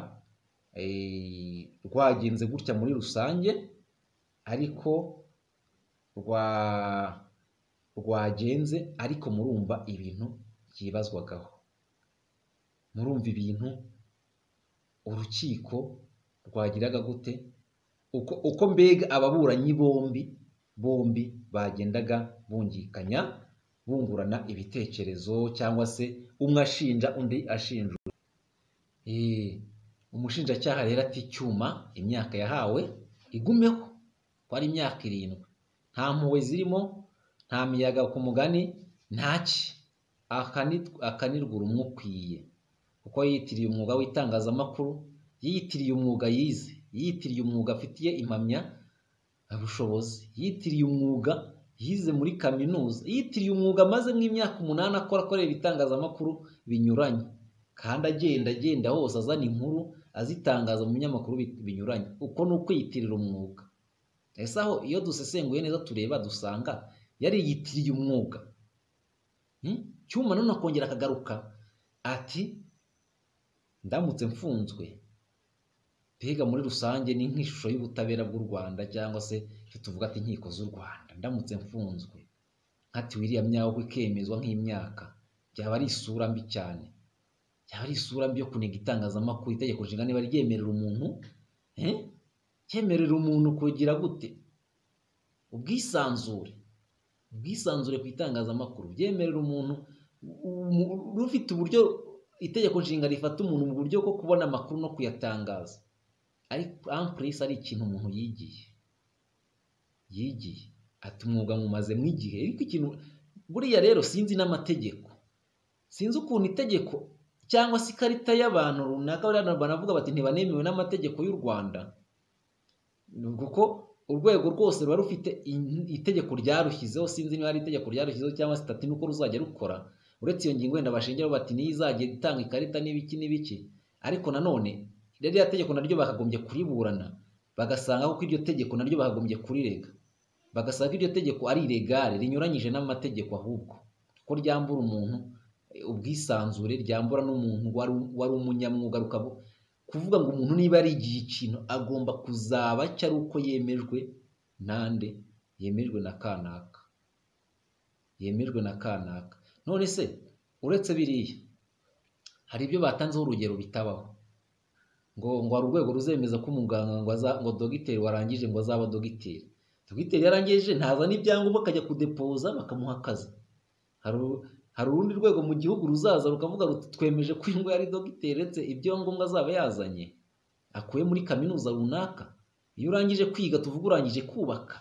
rwagenze gutya muri rusange ariko rwa rwagenze ariko murumva ibintu byibazwagaho. Murumva ibintu urukiko rwagiraga gute? Uko mbega ababuranyi bombi bombi bagendaga bungikanya bungurana ibitekerezo cyangwa se umwe ashinja undi ashinjura umushinjacyaha rero ati icyuma imyaka yahawe igumeho. Ko ari imyaka irindwi. Nta mpuhwe zirimo nta miyaga ku mugani ntaki akanirwa urumukwiye kuko yiyitiriye umwuga w'itangazamakuru yiyitiriye umwuga yize yiyitiriye umwuga afitiye impamya bushobozi yitiriye umwuga yize muri kaminuza. Yitiriye umwuga amaze nk'imyaka umunani akora akorera ibitangazamakuru binyuranye. Kandi agenda agenda hose azana inkuru azitangaza mu binyamakuru binyuranye. Uko ni ukwiyitirira umwuga. Ese aho iyo dusesenguye neza tureba dusanga yariyitiriye umwuga. Cyuma none akongera akagaruka. Ati ndamutse mfunzwe. Mbega muri rusange ni nk'ishusho y'ubutabera bw'u rwanda cyangwa se icyo tuvuga ati inkiko z'u rwanda. Ndamutse mfunzwe. Nkatiwe iriya myaka ikemezwa nk'imyaka. Byaba ari isura mbi cyane. Byaba ari isura mbi yo kuniga itangazamakuru itegeko nshinga. Niba ryemerera umuntu ryemerera umuntu kugira gute? Ubwisanzure. Ubwisanzure ku itangazamakuru. Byemerera umuntu rufite uburyo itegeko nshinga rifata umuntu mu buryo bwo kubona amakuru no kuyatangaza. Ariko ampurisi ari ikintu umuntu yigiye. Yigiye. Ati umwuga mumazemo igihe. Ariko ikintu buriya rero sinzi n'amategeko. Sinzi ukuntu itegeko cyangwa se ikarita y'abantu runaka banavuga bati ntibanemewe n'amategeko y'u rwanda. Kuko urwego rwose ruba rufite itegeko ryarushyizeho sinzi niba ari itegeko ryarushyizeho cyangwa se itatu nuko ruzajya rukora. Uretse iyo ngingo wenda bashingiraho bati niyo izajya itanga ikarita n'ibiki n'ibiki ariko nanone ririya tegeko naryo bakagombye kuriburana. Bagasanga ko iryo tegeko naryo bakagombye kurirega. Bagasanga ko iryo tegeko ari iregare rinyuranyije n'amategeko ahubwo. Ko ryambura umuntu ubwisanzure ryambura n'umuntu wari umunyamwuga kuvuga ngo umuntu niba yarigiye ikintu agomba kuzaba cyo ari uko yemejwe nande yemejwe na kanaka. Yemejwe na kanaka. None se uretse biriya hari ibyo batanzeho urugero bitabaho. Ngo ngo hari urwego ruzemeza ko umuganga ngo ngo dogiteri warangije ngo azaba dogiteri. Dogiteri yarangije ntazana ibyangombwa akajya kudepoza bakamuha akazi. Hari urundi rwego mu gihugu ruzaza rukavuga ruti twemeje ko uyu nguyu ari dogiteri uretse ibyangombwa azaba yazanye. Akuye muri kaminuza runaka. Iyo urangije kwiga tuvuga urangije kubaka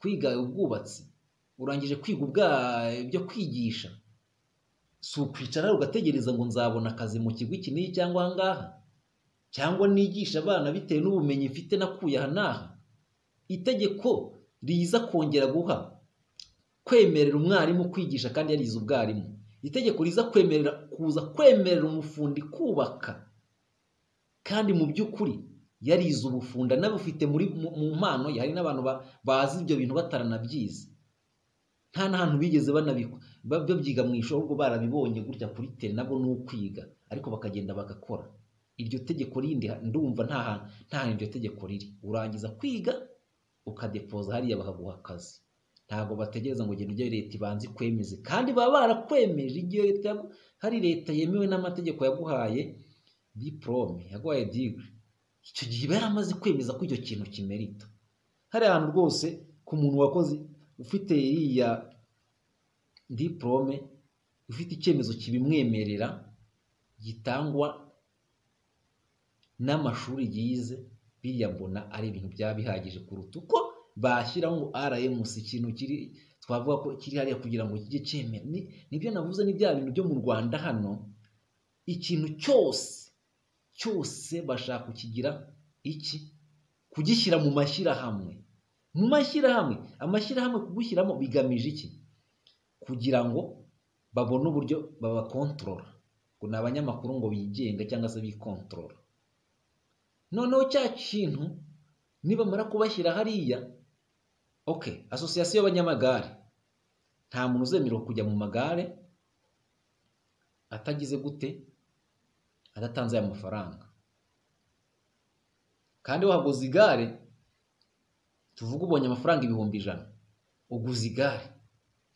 kwiga ubwubatsi urangije kwiga ibyo kwigisha. Si ukwicara ugategereza ngo nzabona akazi mu kigo iki n'iki cyangwa aha ngaha cyangwa nigisha abana bitewe n'ubumenyi mfite nakuye aha n'aha. Itegeko riza kongera guha. Kwemerera umwarimu kwigisha kandi yarize ubwarimu. Itegeko riza kwemerera kuza kwemerera umufundi kubaka. Kandi mu by'ukuri yarize ubufunda n'abufite muri mu mpano ye. Hari n'abantu bazi ibyo bintu bataranabyize nta n'ahantu bigeze babyiga mu ishuri ahubwo barabibonye gutya kuri tere nabwo ni ukwiga. Ariko bakagenda bagakora. Iryo tegeko rindi ndumva nta hantu nta hantu iryo tegeko riri. Urangiza kwiga ukadepoza hariya bakaguha akazi. Ntabwo bategereza ngo ugende ujye leta ibanze ikwemeze. Kandi baba barakwemeje igihe hari leta yemewe n'amategeko yaguhaye diporome yaguhaye digiri icyo gihe iba yaramaze kwemeza ko icyo kintu kimerita. Hari ahantu rwose ku muntu wakoze ufite iriya diporome ufite icyemezo kibimwemerera gitangwa n'amashuri yize biriya mbona ari ibintu byaba bihagije kuruta uko bashyiraho ngo rms ikintu kiri twavuga ko kiri hariya kugira ngo kijye cyemera ni byo navuze ni bya bintu byo mu rwanda hano. Ikintu cyose cyose bashaka kukigira iki? Kugishyira mu mashyirahamwe. Mu mashyirahamwe amashyirahamwe kugushyiramo bigamije iki? Kugira ngo babone uburyo babakontorora. Ngo ni abanyamakuru ngo bigenga cyangwa se bikontorora. Noneho cya kintu nibamara kubashyira hariya. Oke asosiyasiyo y'abanyamagare. Nta muntu uzemerewe kujya mu magare atagize gute adatanze aya mafaranga. Kandi wahaguze igare tuvuge ubonye amafaranga ibihumbi ijana. Uguze igare.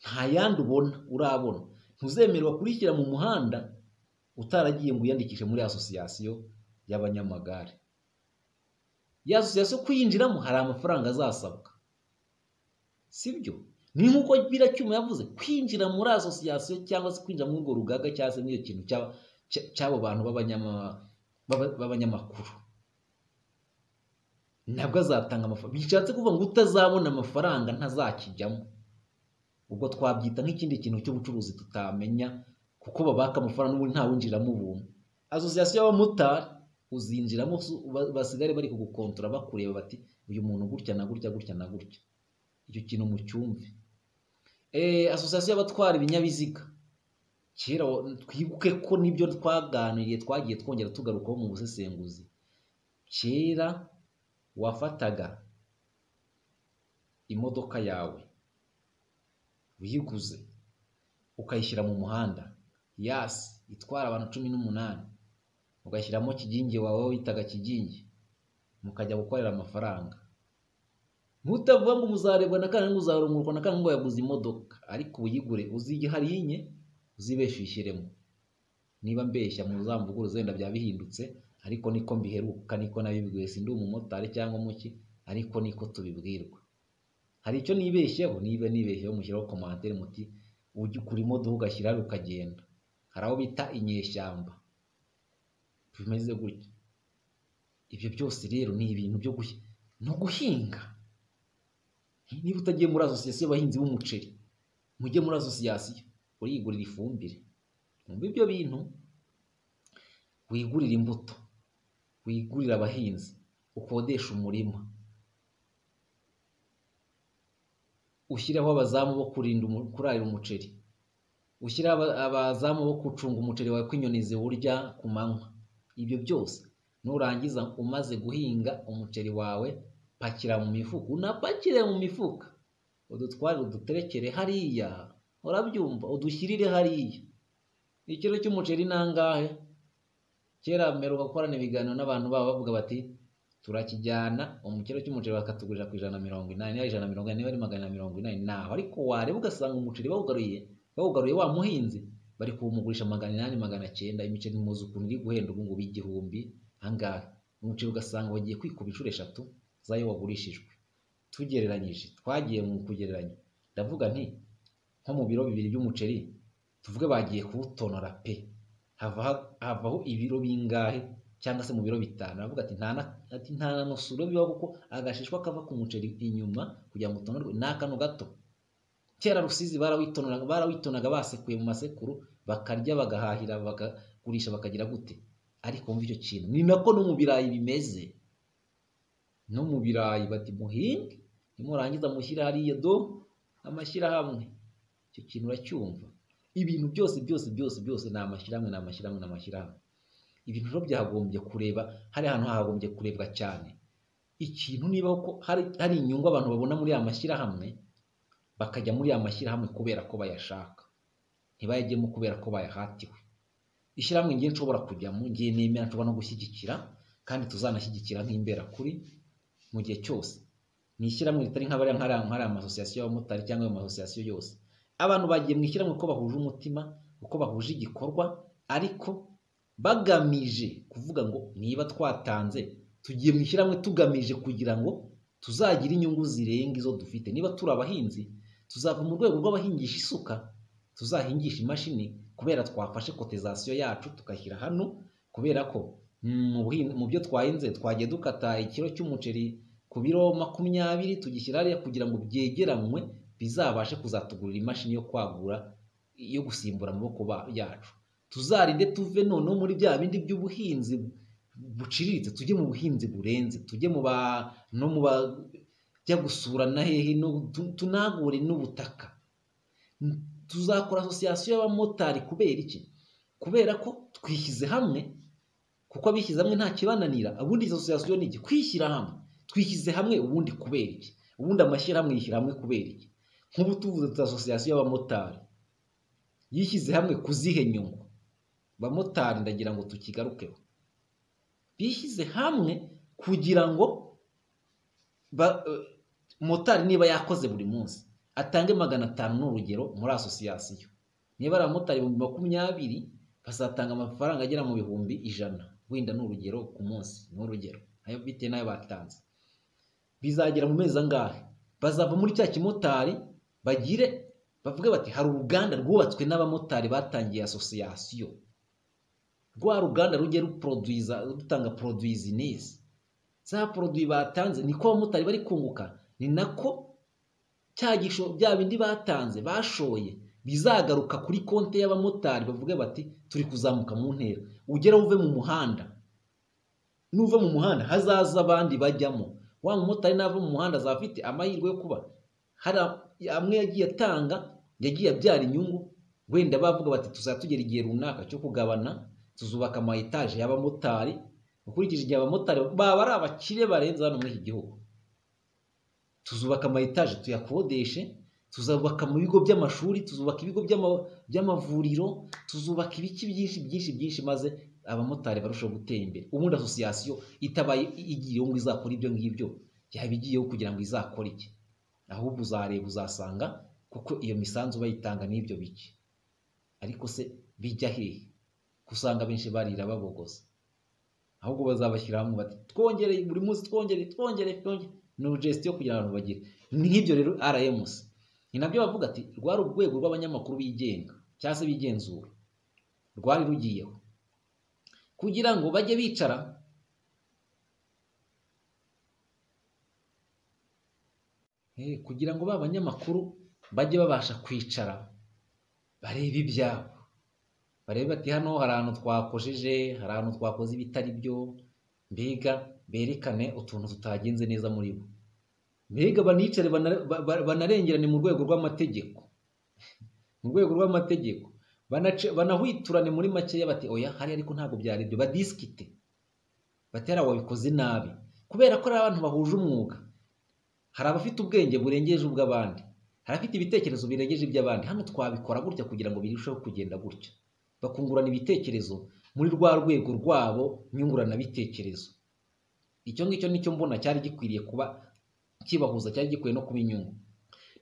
Nta yandi ubona urabona. Ntuzemererwa kurishyira mu muhanda utaragiye ngo wiyandikishe muri asosiyasiyo y'abanyamagare. Ya asosiyasiyo kuyinjiramo hari amafaranga azasabwa. Sibyo? Ni nk'uko biracyuma yavuze kwinjira muri asosiyasiyo cyangwa se kwinjira muri urwo rugaga cyangwa se muri icyo kintu cy'abo bantu b'abanyamakuru. Nabwo azatanga amafaranga bishatse kuvuga ngo utazabona amafaranga ntazakijyamo. Ubwo twabyita nk'ikindi kintu cy'ubucuruzi tutamenya kuko babaka amafaranga n'ubundi ntawinjiramo ubuntu. Asosiyasiyo y'abamotari uzinjiramo basigare bari kugukontora bakureba bati uyu muntu gutya na gutya gutya na gutya. Icyo kintu mu cyumve asosiyasiyo y'abatwara ibinyabiziga. Kera twibuke ko ni byo twaganiriye twagiye twongera tugarukaho mu busesenguzi. Kera wafataga imodoka yawe uyiguze ukayishyira mu muhanda. Yasi itwara abantu cumi n'umunani. Ugashyiramo kigingi wawe witaga kigingi mukajya gukorera amafaranga. Ntutavuga ngo muzarebwa na kantu uzarungurwa na kantu ngo yaguze imodoka. Ariko uyigure uzige hariya inye? Uzibeshishyiremo niba mbeshya muzamvuguru zenda byaba bihindutse ariko niko mbiheruka niko nabibwiwe sindi umumotari cyangwa muki ariko niko tubibwirwa. Hari icyo nibeshyeho? Niba nibeshyeho mushyiraho komantere muti ujya ukura imodoka ugashyiraho ukagenda. Hari aho bita inyeshyamba. Bimeze gutya. Ibyo byose rero ni ibintu byo no guhinga. Niba utagiye muri asosiyasiyo y'abahinzi b'umuceri mujye muri asosiyasiyo urigurira ifumbire. Mwumva ibyo bintu? Wigurira imbuto wigurira abahinzi ukodesha umurima. Ushyiraho abazamu bo kurinda kurarira umuceri. Ushyiraho abazamu bo gucunga umuceri wawe ko inyoni ziwurya ku manywa. Ibyo byose. Nurangiza umaze guhinga umuceri wawe pakira mu mifuka. Unapakire mu mifuka. Udutware uduterekere hariya. Urabyumva. Udushyirire hariya. Ikiro cy'umuceri ni angahe kera mperuka gukorana ibiganiro n'abantu babo bavuga bati turakijyana. Umukiro cy'umuceri bakatugurira ku ijana na mirongo inani niba ijana na mirongo inani ari magana na mirongo inani. Naho ariko wareba ugasanga umuceri bawugaruye bawugaruye wa muhinzi. Bari kuwumugurisha magana inani magana cyenda imiceri muzi ukuntu iri guhenda ubu ngubu igihumbi ahangaha umuceri ugasanga wagiye kwikuba inshuro eshatu zayo wagurishijwe. Tugereranyije twagiye mu kugereranya. Ndavuga nti nko mu biro bibiri by'umuceri tuvuge bagiye kuwutonora pe. Havaho ibiro bingahe cyangwa se mu biro bitanu? Aravuga ati nta na nusuro bibaho kuko agashishwa kava ku muceri inyuma kugira ngo utonorwe. Ni akantu gato. Kera rusizi barawitonaga basekuye mu masekuru bakarya bagahahira bakagurisha bakagira gute? Ariko wumva icyo kintu. Ni nako no mu birayi bimeze. No mu birayi bati muhinge. Nimurangiza mushyire hariya do. Amashyirahamwe. Icyo kintu uracyumva. Ibintu byose byose byose byose ni amashyirahamwe ni amashyirahamwe ni amashyirahamwe. Ibintu rero byagombye kureba hari ahantu hagombye kurebwa cyane. Ikintu niba hari inyungu abantu babona muri aya mashyirahamwe bakajya muri aya mashyirahamwe kubera ko bayashaka. Ntibayajyemo kubera ko bayahatiwe. Ishyirahamwe ngiye nshobora kujyamo ngiye nemera nshobora no gushyigikira kandi tuzanashyigikira nk'imberakuri mu gihe cyose. Ni ishyirahamwe ritari nk'abariya nk'ariya amasosiyasiyo y'abamotari cyangwa ayo masosiyasiyo yose. Abantu bagiye mu ishyirahamwe ko bahuje umutima uko bahuje igikorwa ariko bagamije kuvuga ngo niba twatanze tugiye mu ishyirahamwe tugamije kugira ngo tuzagire inyungu zirenga izo dufite. Niba turi abahinzi tuzava mu rwego rw'abahingisha isuka. Tuzahingisha imashini kubera twafashe kotizasiyo yacu tugashyira hano kubera ko mu byo twahinze twagiye dukata ikiro cy'umuceri ku biro makumyabiri tugishyira hariya kugira ngo byegeranywe bizabashe kuzatugurira imashini yo kwagura yo gusimbura amaboko yacu. Tuzarinde tuve noneho muri bya bindi by'ubuhinzi buciriritse tujye mu buhinzi burenze tujye mu ba no mu ba jya gusura na hehe tunagure n'ubutaka. Tuzakora asosiyasiyo y'abamotari kubera iki? Kubera ko twishyize hamwe kuko abishyize hamwe nta kibananira ubundi izo asosiyasiyo ni iki? Kwishyira hamwe. Twishyize hamwe ubundi kubera iki? Ubundi amashyirahamwe yishyira hamwe kubera iki? Nk'ubu tuvuze tuzi asosiyasiyo y'abamotari. Yishyize hamwe ku zihe nyungu? Bamotari ndagira ngo tukigarukeho. Bishyize hamwe kugira ngo ba- eh, motari niba yakoze buri munsi atange magana atanu ni urugero muri asosiyasiyo niba ari abamotari ibihumbi makumyabiri bazatanga amafaranga agera mu bihumbi ijana. Wenda ni urugero ku munsi ni urugero bitewe n'ayo batanze. Bizagera mu mezi angahe? Bazava muri cya kimotari bagire bavuge bati hari uruganda rwubatswe n'abamotari batangiye asosiyasiyo rwa ruganda rujye rutanga produwizi neza za poroduwi batanze niko abamotari bari kunguka. Ni nako cya gisho bya bindi batanze bashoye bizagaruka kuri konti y'abamotari bavuge bati turi kuzamuka mu ntera. Ugera uve mu muhanda. Nuva mu muhanda hazaza abandi bajyamo. Wa mumotari nava mu muhanda azaba afite amahirwe yo kuba hari amwe yagiye atanga yagiye abyara inyungu wenda bavuga bati tuzaba tugera igihe runaka cyo kugabana tuzubaka ama etaje y'abamotari. Ukurikije igihe abamotari baba ari abakire barenze hano muri iki gihugu. Tuzubaka ama etaje tuyakodeshe tuzubaka mu bigo by'amashuri tuzubaka ibigo by'ama- by'amavuriro tuzubaka ibiki byinshi byinshi byinshi maze abamotari barushaho gutera imbere. Ubundi asosiyasiyo itabaye igiyeho ngo izakora ibyo ngibyo yaba igiyeho kugira ngo izakore iki? Ahubwo uzareba uzasanga kuko iyo misanzu bayitanga n'ibyo bike ariko se bijya hehe usanga benshi barira babogoza. Ahubwo bazabashyira hamwe bati twongere buri munsi twongere twongere twongere. Ni ujesiti yo kugira ngo bagire nk'ibyo rero rms ni na byo bavuga ati rwari urwego rw'abanyamakuru bigenga cyangwa se bigenzura. Rwari rugiyeho. Kugira ngo bajye bicara Eh, kugira ngo ba banyamakuru bajye babasha kwicara barebe ibyabo. Barebe bati hano hari ahantu twakojeje hari ahantu twakoze ibitari byo. Mbega berekane utuntu tutagenze neza muri bo. Mbega banicare bana- ba- ba- banarengerane mu rwego rw'amategeko. Mu rwego rw'amategeko. Banahwiturane muri makeya bati oya hari ariko ntabwo byari byo. Badisikite bati hariya wabikoze nabi. Kubera ko ari abantu bahuje umwuga. Hari abafite ubwenge burengeje ubw'abandi. Hari abafite ibitekerezo birengeje iby'abandi. Hano twabikora gutya kugira ngo birusheho kugenda gutya. Bakungurana ibitekerezo muri rwa rwego rwabo nyunguranabitekerezo. Icyo ngicyo ni cyo mbona cyari gikwiriye kuba kibahuza cyari gikwiye no kuba inyungu.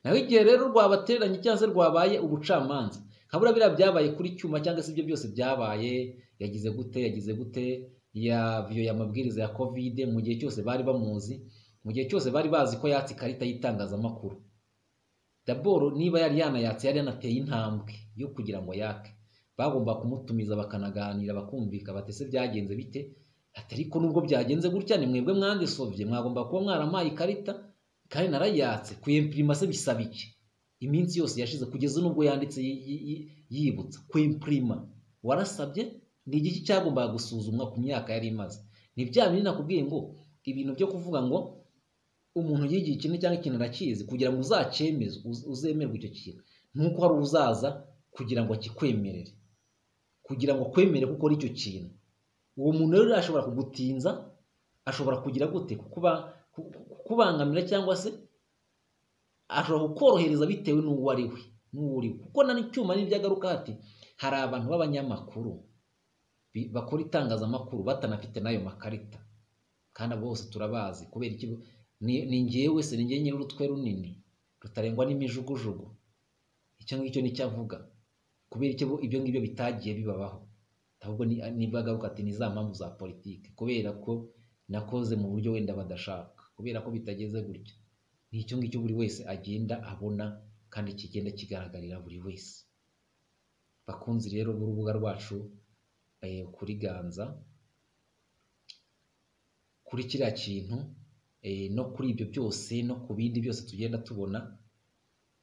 Naho igihe rero rwabatereranye cyangwa se rwabaye ubucamanza habura biriya byabaye kuri cyuma cyangwa se ibyo byose byabaye yagize gute yagize gute yaviyoye amabwiriza ya kovide mu gihe cyose bari bamuzi mu gihe cyose bari bazi ko yatse ikarita y'itangazamakuru. Daboro niba yari yanayatse yari yanateye intambwe yo kugira ngo yake. Bagomba kumutumiza bakanaganira bakumvika bati se byagenze bite? Ati ariko nubwo byagenze gutya ni mwebwe mwandisovye mwagomba kuba mwarampaye ikarita. Kandi narayatse. Kuyempirima se bisaba iki? Iminsi yose yashize kugeza n'ubwo yanditse yi- yi- yi- yibutsa. Kwempirima warasabye? Ni igiki cyagombaga gusuzumwa ku myaka yari imaze? Ni bya bindi nakubwiye ngo ibintu byo kuvuga ngo umuntu yigiye ikintu cyangwa ikintu arakizi kugira ngo uzacyemeze uz- uzemerwe icyo kintu. Nuko hari uzaza kugira ngo akikwemerere. Kugira ngo akwemere ko ukora icyo kintu. Uwo muntu rero ashobora kugutinza ashobora kugira gute kukuba- ku- ku- kukubangamira cyangwa se ashobora kukorohereza bitewe n'uwo ari we n'uwo uri we. Kuko na n'icyuma n'ibyo agaruka ati hari abantu b'abanyamakuru bakora itangazamakuru batanafite n'ayo makarita. Kandi abo bose turabazi kubera iki ni njyewe se ni njyewe nyiri urutwe runini rutarengwa n'imijugujugu. Icyo ngicyo ni cyo avuga. Kubera ibyo ngibyo bitagiye bibabaho. Ahubwo ni ni bwo agaruka ati ni za mpamvu za politiki. Kubera ko nakoze mu buryo wenda badashaka kubera ko bitageze gutya. Ni icyo ngicyo buri wese agenda abona kandi kigenda kigaragarira buri wese. Bakunzi rero b'urubuga rwacu eh, kuri ganza kuri kiriya kintu eh, no kuri ibyo byose no ku bindi byose tugenda tubona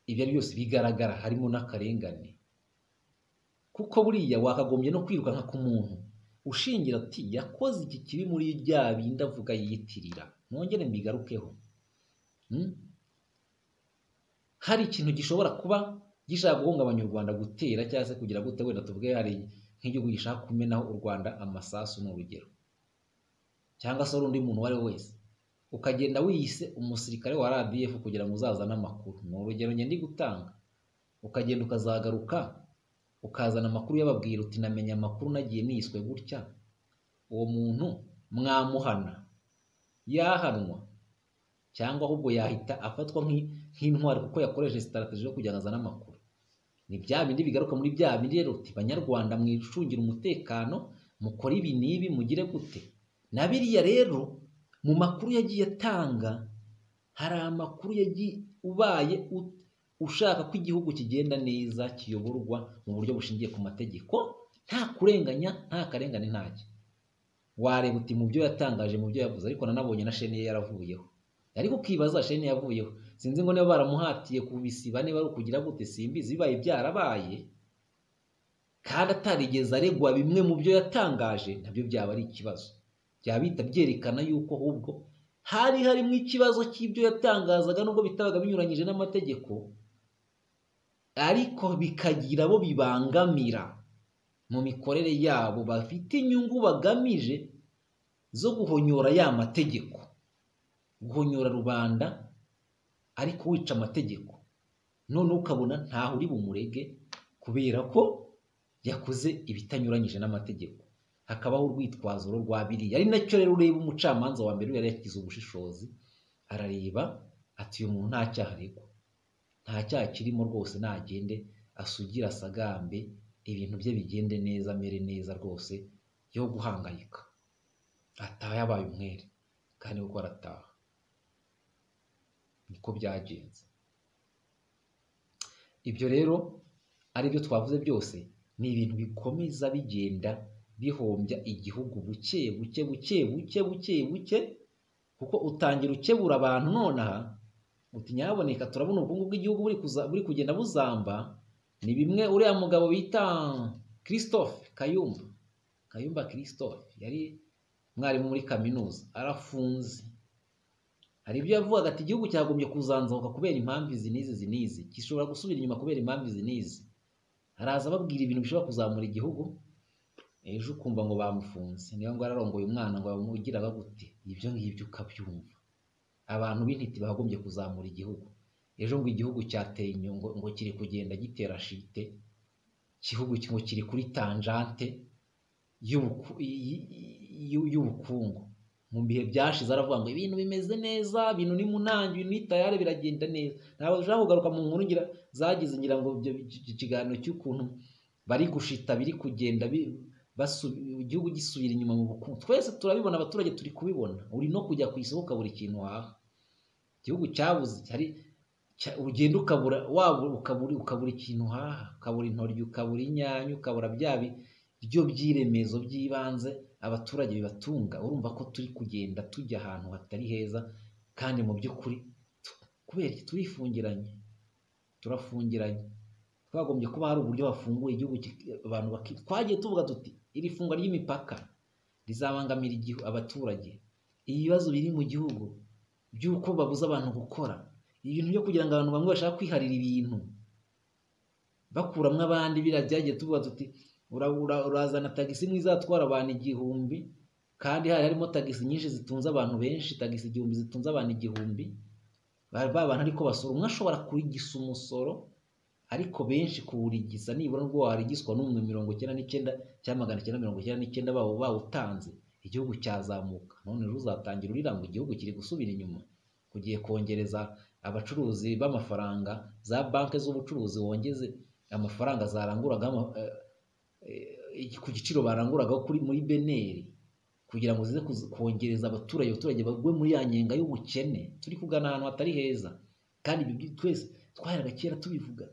ibyo ari byose bigaragara harimo n'akarengane. Kuko buriya wakagombye no kwirukanka ku muntu. Ushingira ati yakoze iki kibi muri bya bindi avuga yiyitirira mwongere mbigarukeho. Mm? hari ikintu gishobora kuba gishaka guhungabanya u Rwanda gutera cyangwa se kugira gute? Wenda tuvuge hari nk'igihugu gishaka kumenaho u Rwanda amasasu ni urugero cyangwa se undi muntu uwo ari we wese. Ukagenda wiyise umusirikare wa RDF kugira ngo uzazane amakuru. Ni urugero njye ndi gutanga. Ukagenda ukazagaruka ukazana amakuru yababwira uti namenye amakuru nagiye niswe gutya. Uwo muntu mwamuhana yahanwa cyangwa ahubwo yahita afatwa nk'i- nk'intwari kuko yakoresheje sitarategi yo kugira ngo azane amakuru. Ni bya bindi bigaruka muri bya bindi rero uti banyarwanda mwicungire umutekano mukore ibi n'ibi mugire gute? Na biriya rero mu makuru yagiye atanga hari amakuru yagiye ubaye ushaka ko igihugu kigenda neza kiyoborwa mu buryo bushingiye ku mategeko nta kurenganya nta karengane ntacyo. Wareba uti mu byo yatangaje mu byo yavuze ariko nanabonye na sheni ye yaravuyeho. Ariko ukibaza sheni yavuyeho sinzi ngo niba baramuhatiye kubisiba niba ari ukugira gute simbizi bibaye byarabaye. Kandi atarigeze aregwa bimwe mu byo yatangaje na byo byaba ari ikibazo. Byaba bihita byerekana yuko ahubwo hari harimo ikibazo cy'ibyo yatangazaga nubwo bitabaga binyuranyije n'amategeko ariko bikagira abo bibangamira. Mu mikorere yabo bafite inyungu bagamije zo guhonyora ya mategeko. Guhonyora rubanda ariko wica amategeko. None ukabona ntaho uri bumurege kubera ko yakoze ibitanyuranyije n'amategeko. Hakabaho urwitwazo rwa biriya ari na cyo rero ureba umucamanza wa mbere yari yakize ubushishozi arareba ati uyu muntu nta cyaha aregwa nta cyaha kirimo rwose nagende asugire asagambe ibintu bye bigende neza amere neza rwose yo guhangayika. Ataha yabaye umwere kandi kuko arataha. Niko byagenze. Ibyo rero ari byo twavuze byose ni ibintu bikomeza bigenda bihombya igihugu buke buke buke buke buke buke kuko utangira ukebura abantu nonaha uti nyaboneka turabona ubukungu bw'igihugu buri kugenda buzamba. Ni bimwe uriya mugabo bita christophe kayumba. Kayumba christophe yari umwarimu muri kaminuza arafunze. Hari ibyo yavugaga ati igihugu cyagombye kuzanzamuka kubera impamvu izi n'izi izi n'izi. Gishobora gusubira inyuma kubera impamvu izi n'izi. Araza ababwira ibintu bishobora kuzamura igihugu. Ejo ukumva ngo bamufunze. Niyo ngo yararongoye umwana ngo bamugiraga gute ibyo ngibyo ukabyumva. Abantu b'intiti bagombye kuzamura igihugu. Ejo ngo igihugu cyateye inyungu ngo kiri kugenda gitera shite igihugu ngo kiri kuri tanjante y'ubukungu. Mu bihe byashize aravuga ngo ibintu bimeze neza ibintu ni munange ibintu ni tayari biragenda neza. Ntabwo dushobora kugaruka mu nkuru ngira zagize ngira ngo ibyo iki kiganiro cy'ukuntu bari gushita biri kugenda igihugu gisubira inyuma mu bukungu. Twese turabibona abaturage turi kubibona. Uri no kujya ku isoko ukabura ikintu waha. Igihugu cyabuze hari cya- ugenda ukabura waba ukabura ikintu uhaha ukabura intoryi ukabura inyanya ukabura bya biryo by'iremezo by'ibanze abaturage bibatunga. Urumva ko turi kugenda tujya ahantu hatari heza kandi mu by'ukuri kubera turifungiranye. Turafungiranye. Twagombye kuba hari uburyo hafunguye igihugu abantu twagiye tuvuga tuti iri fungwa ry'imipaka rizabangamira abaturage. Ibibazo biri mu gihugu by'uko babuza abantu gukora. Ibintu byo kugira ngo abantu bamwe bashaka kwiharira ibintu bakuramwo abandi biriya byagiye tuvuga tuti ura- ura- urazana tagisi imwe izatwara abantu igihumbi. Kandi hari harimo tagisi nyinshi zitunze abantu benshi tagisi igihumbi zitunze abantu igihumbi. Ba ba bantu ariko basora. Umwe ashobora kurigisa umusoro ariko benshi kuwurigisa. Nibura nubwo warigiswa n'umwe mirongo icyenda n'icyenda cyangwa magana cyenda mirongo icyenda n'icyenda bawutanze. Igihugu cyazamuka. None rero uzatangira urira ngo igihugu kiri gusubira inyuma. Kugiye kongereza abacuruzi b'amafaranga za banki z'ubucuruzi wongeze amafaranga zaranguragamo eh, eh, ku giciro baranguragaho kuri muri beneri kugira ngo zize kongereza abaturage abaturage bagwe muri ya nyenga y'ubukene. Turi kugana ahantu hatari heza. Kandi ibi twese twaheraga kera tubivuga.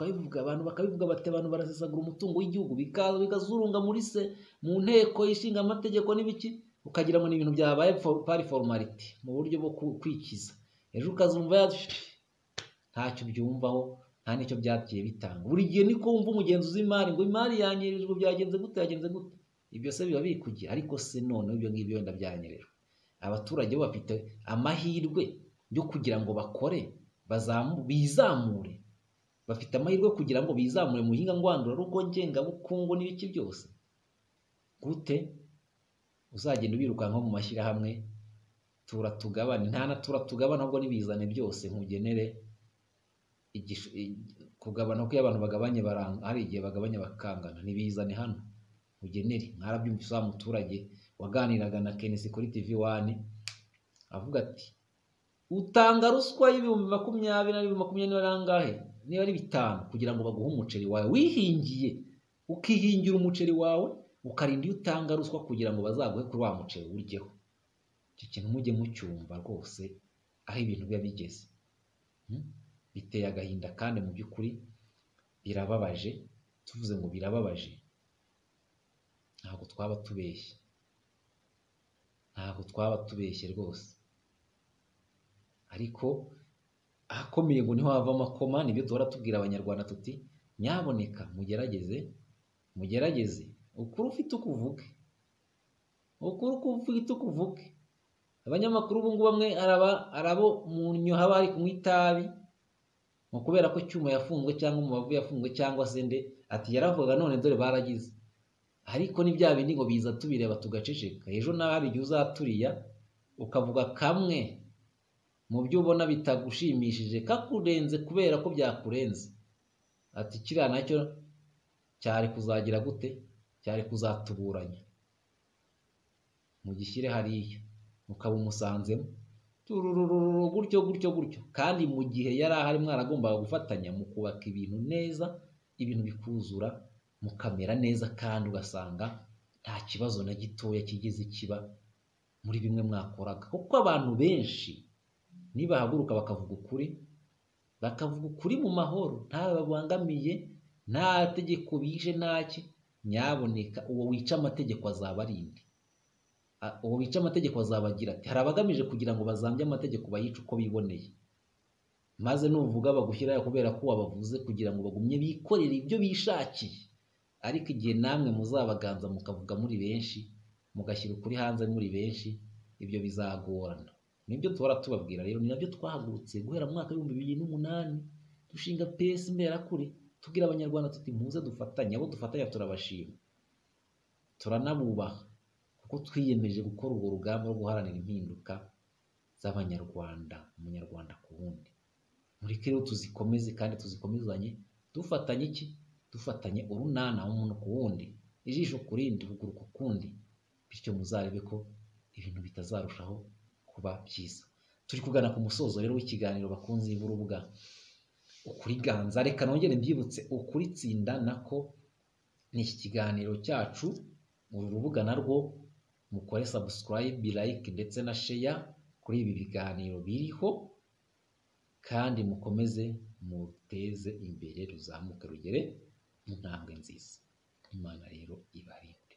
Tukabivuga abantu bakabivuga bati abantu barasesagura umutungo w'igihugu bikaza bikazurunga muri se mu nteko ishinga amategeko n'ibiki? Ukagira ngo ni ibintu byabaye pari formality mu buryo bwo kwikiza. Ejo ukazumva ntacyo byumvaho nta n'icyo byagiye bitanga. Buri gihe niko wumva umugenzuzi w'imari ngo imari yanyirijwe byagenze gute yagenze gute? Ibyo se biba bikugiye ariko se noneho ibyo ngibyo wenda byanyerejwe. Abaturage bo bafite amahirwe byo kugira ngo bakore bizamure. Bafite amahirwe kugira ngo bizamure mu buhinga ngwandurarugo ngengabukungu n'ibiki byose. Gute? Uzagenda ubirukanka mu mashyirahamwe tura tugabane. Nta na tura tugabane ahubwo n'ibizane byose nkugenere. Kugabana ko iyo abantu bagabanye baranga hari igihe bagabanya bakangana. Ntibizane hano. Ugenere mwarabyumvise wa muturage waganiraga na kenisi kuri tv wani avuga ati utanga ruswa y'ibihumbi makumyabiri na makumyabiri n'angahe niba ari bitanu kugira ngo baguhe umuceri wawe. Wihingiye ukihingira umuceri wawe ukarinda iyo utanga ruswa kugira ngo bazaguhe kuri wa muceri uryeho. Icyo kintu mujye mucyumva rwose aho ibintu biba bigeze. Hmm? biteye agahinda kandi mu by'ukuri birababaje tuvuze ngo birababaje. Ntabwo twaba tubeshye. Ntabwo twaba tubeshye rwose. Ariko ahakomeye ngo ni ho hava amakoma ni byo duhora tubwira abanyarwanda tuti nyaboneka mugerageze mugerageze. Ukuri ufite ukuvuge ukuri ufite ukuvuge abanyamakuru ubu ngubu bamwe arabo mu nyoha bari kunywa itabi ngo kubera ko cyuma yafunzwe cyangwa umubavu yafunzwe cyangwa se nde ati yaravugaga none dore baragize. Ariko ni bya bindi ngo biza tubireba tugaceceka. Ejo nawe hari igihe uzaturiya ukavuga kamwe. Mu byo ubona bitagushimishije kakurenze kubera ko byakurenze. Ati kiriya na cyo cyari kuzagira gute? Cyari kuzatuburanya. Mugishyire hariya. Mukaba umusanzemo tururururu gutyo gutyo gutyo. Kandi mu gihe yari ahari mwaragombaga gufatanya mu kubaka ibintu neza ibintu bikuzura mukamera neza kandi ugasanga nta kibazo na gitoya kigeze kiba muri bimwe mwakoraga. Kuko abantu benshi nibahaguruka bakavuga ukuri bakavuga ukuri mu mahoro ntawe babangamiye nta tegeko bije ntaki nyaboneka uwo wica amategeko azaba arinde A- uwo wica amategeko azabagira ati hari abagamije kugira ngo bazambye amategeko bayice uko biboneye? Maze nuvuga bagushyirayo kubera ko wabavuze kugira ngo bagumye bikorere ibyo bishakiye. Ariko igihe namwe muzabaganza mukavuga muri benshi mugashyira ukuri hanze muri benshi ibyo bizagorana. Ni byo duhora tubabwira rero ni na byo twahagurutse guhera mu mwaka w'ibihumbi bibiri n'umunani dushinga pesi mberakure tubwira abanyarwanda tuti muze dufatanye. Abo dufatanya turabashima. Turanabubaha kuko twiyemeje gukora urwo rugamba rwo guharanira impinduka z'abanyarwanda umunyarwanda ku wundi. Mureke rero tuzikomeze kandi tuzikomezanye. Dufatanye iki? Dufatanye urunana umuntu ku wundi ijisho ku rindi ukuguru ku kundi. Bityo muzarebe ko ibintu bitazarushaho kuba byiza. Turi kugana ku musozo rero w'ikiganiro bakunzi b'urubuga ukuri ganza reka nongere mbyibutse ukuri tsinda nako ni iki kiganiro cyacu. Uru rubuga narwo mukore subscribe like ndetse na share kuri ibi biganiro biriho kandi mukomeze muteze imbere ruzamuke rugere mu ntambwe nziza. Imana rero ibarinde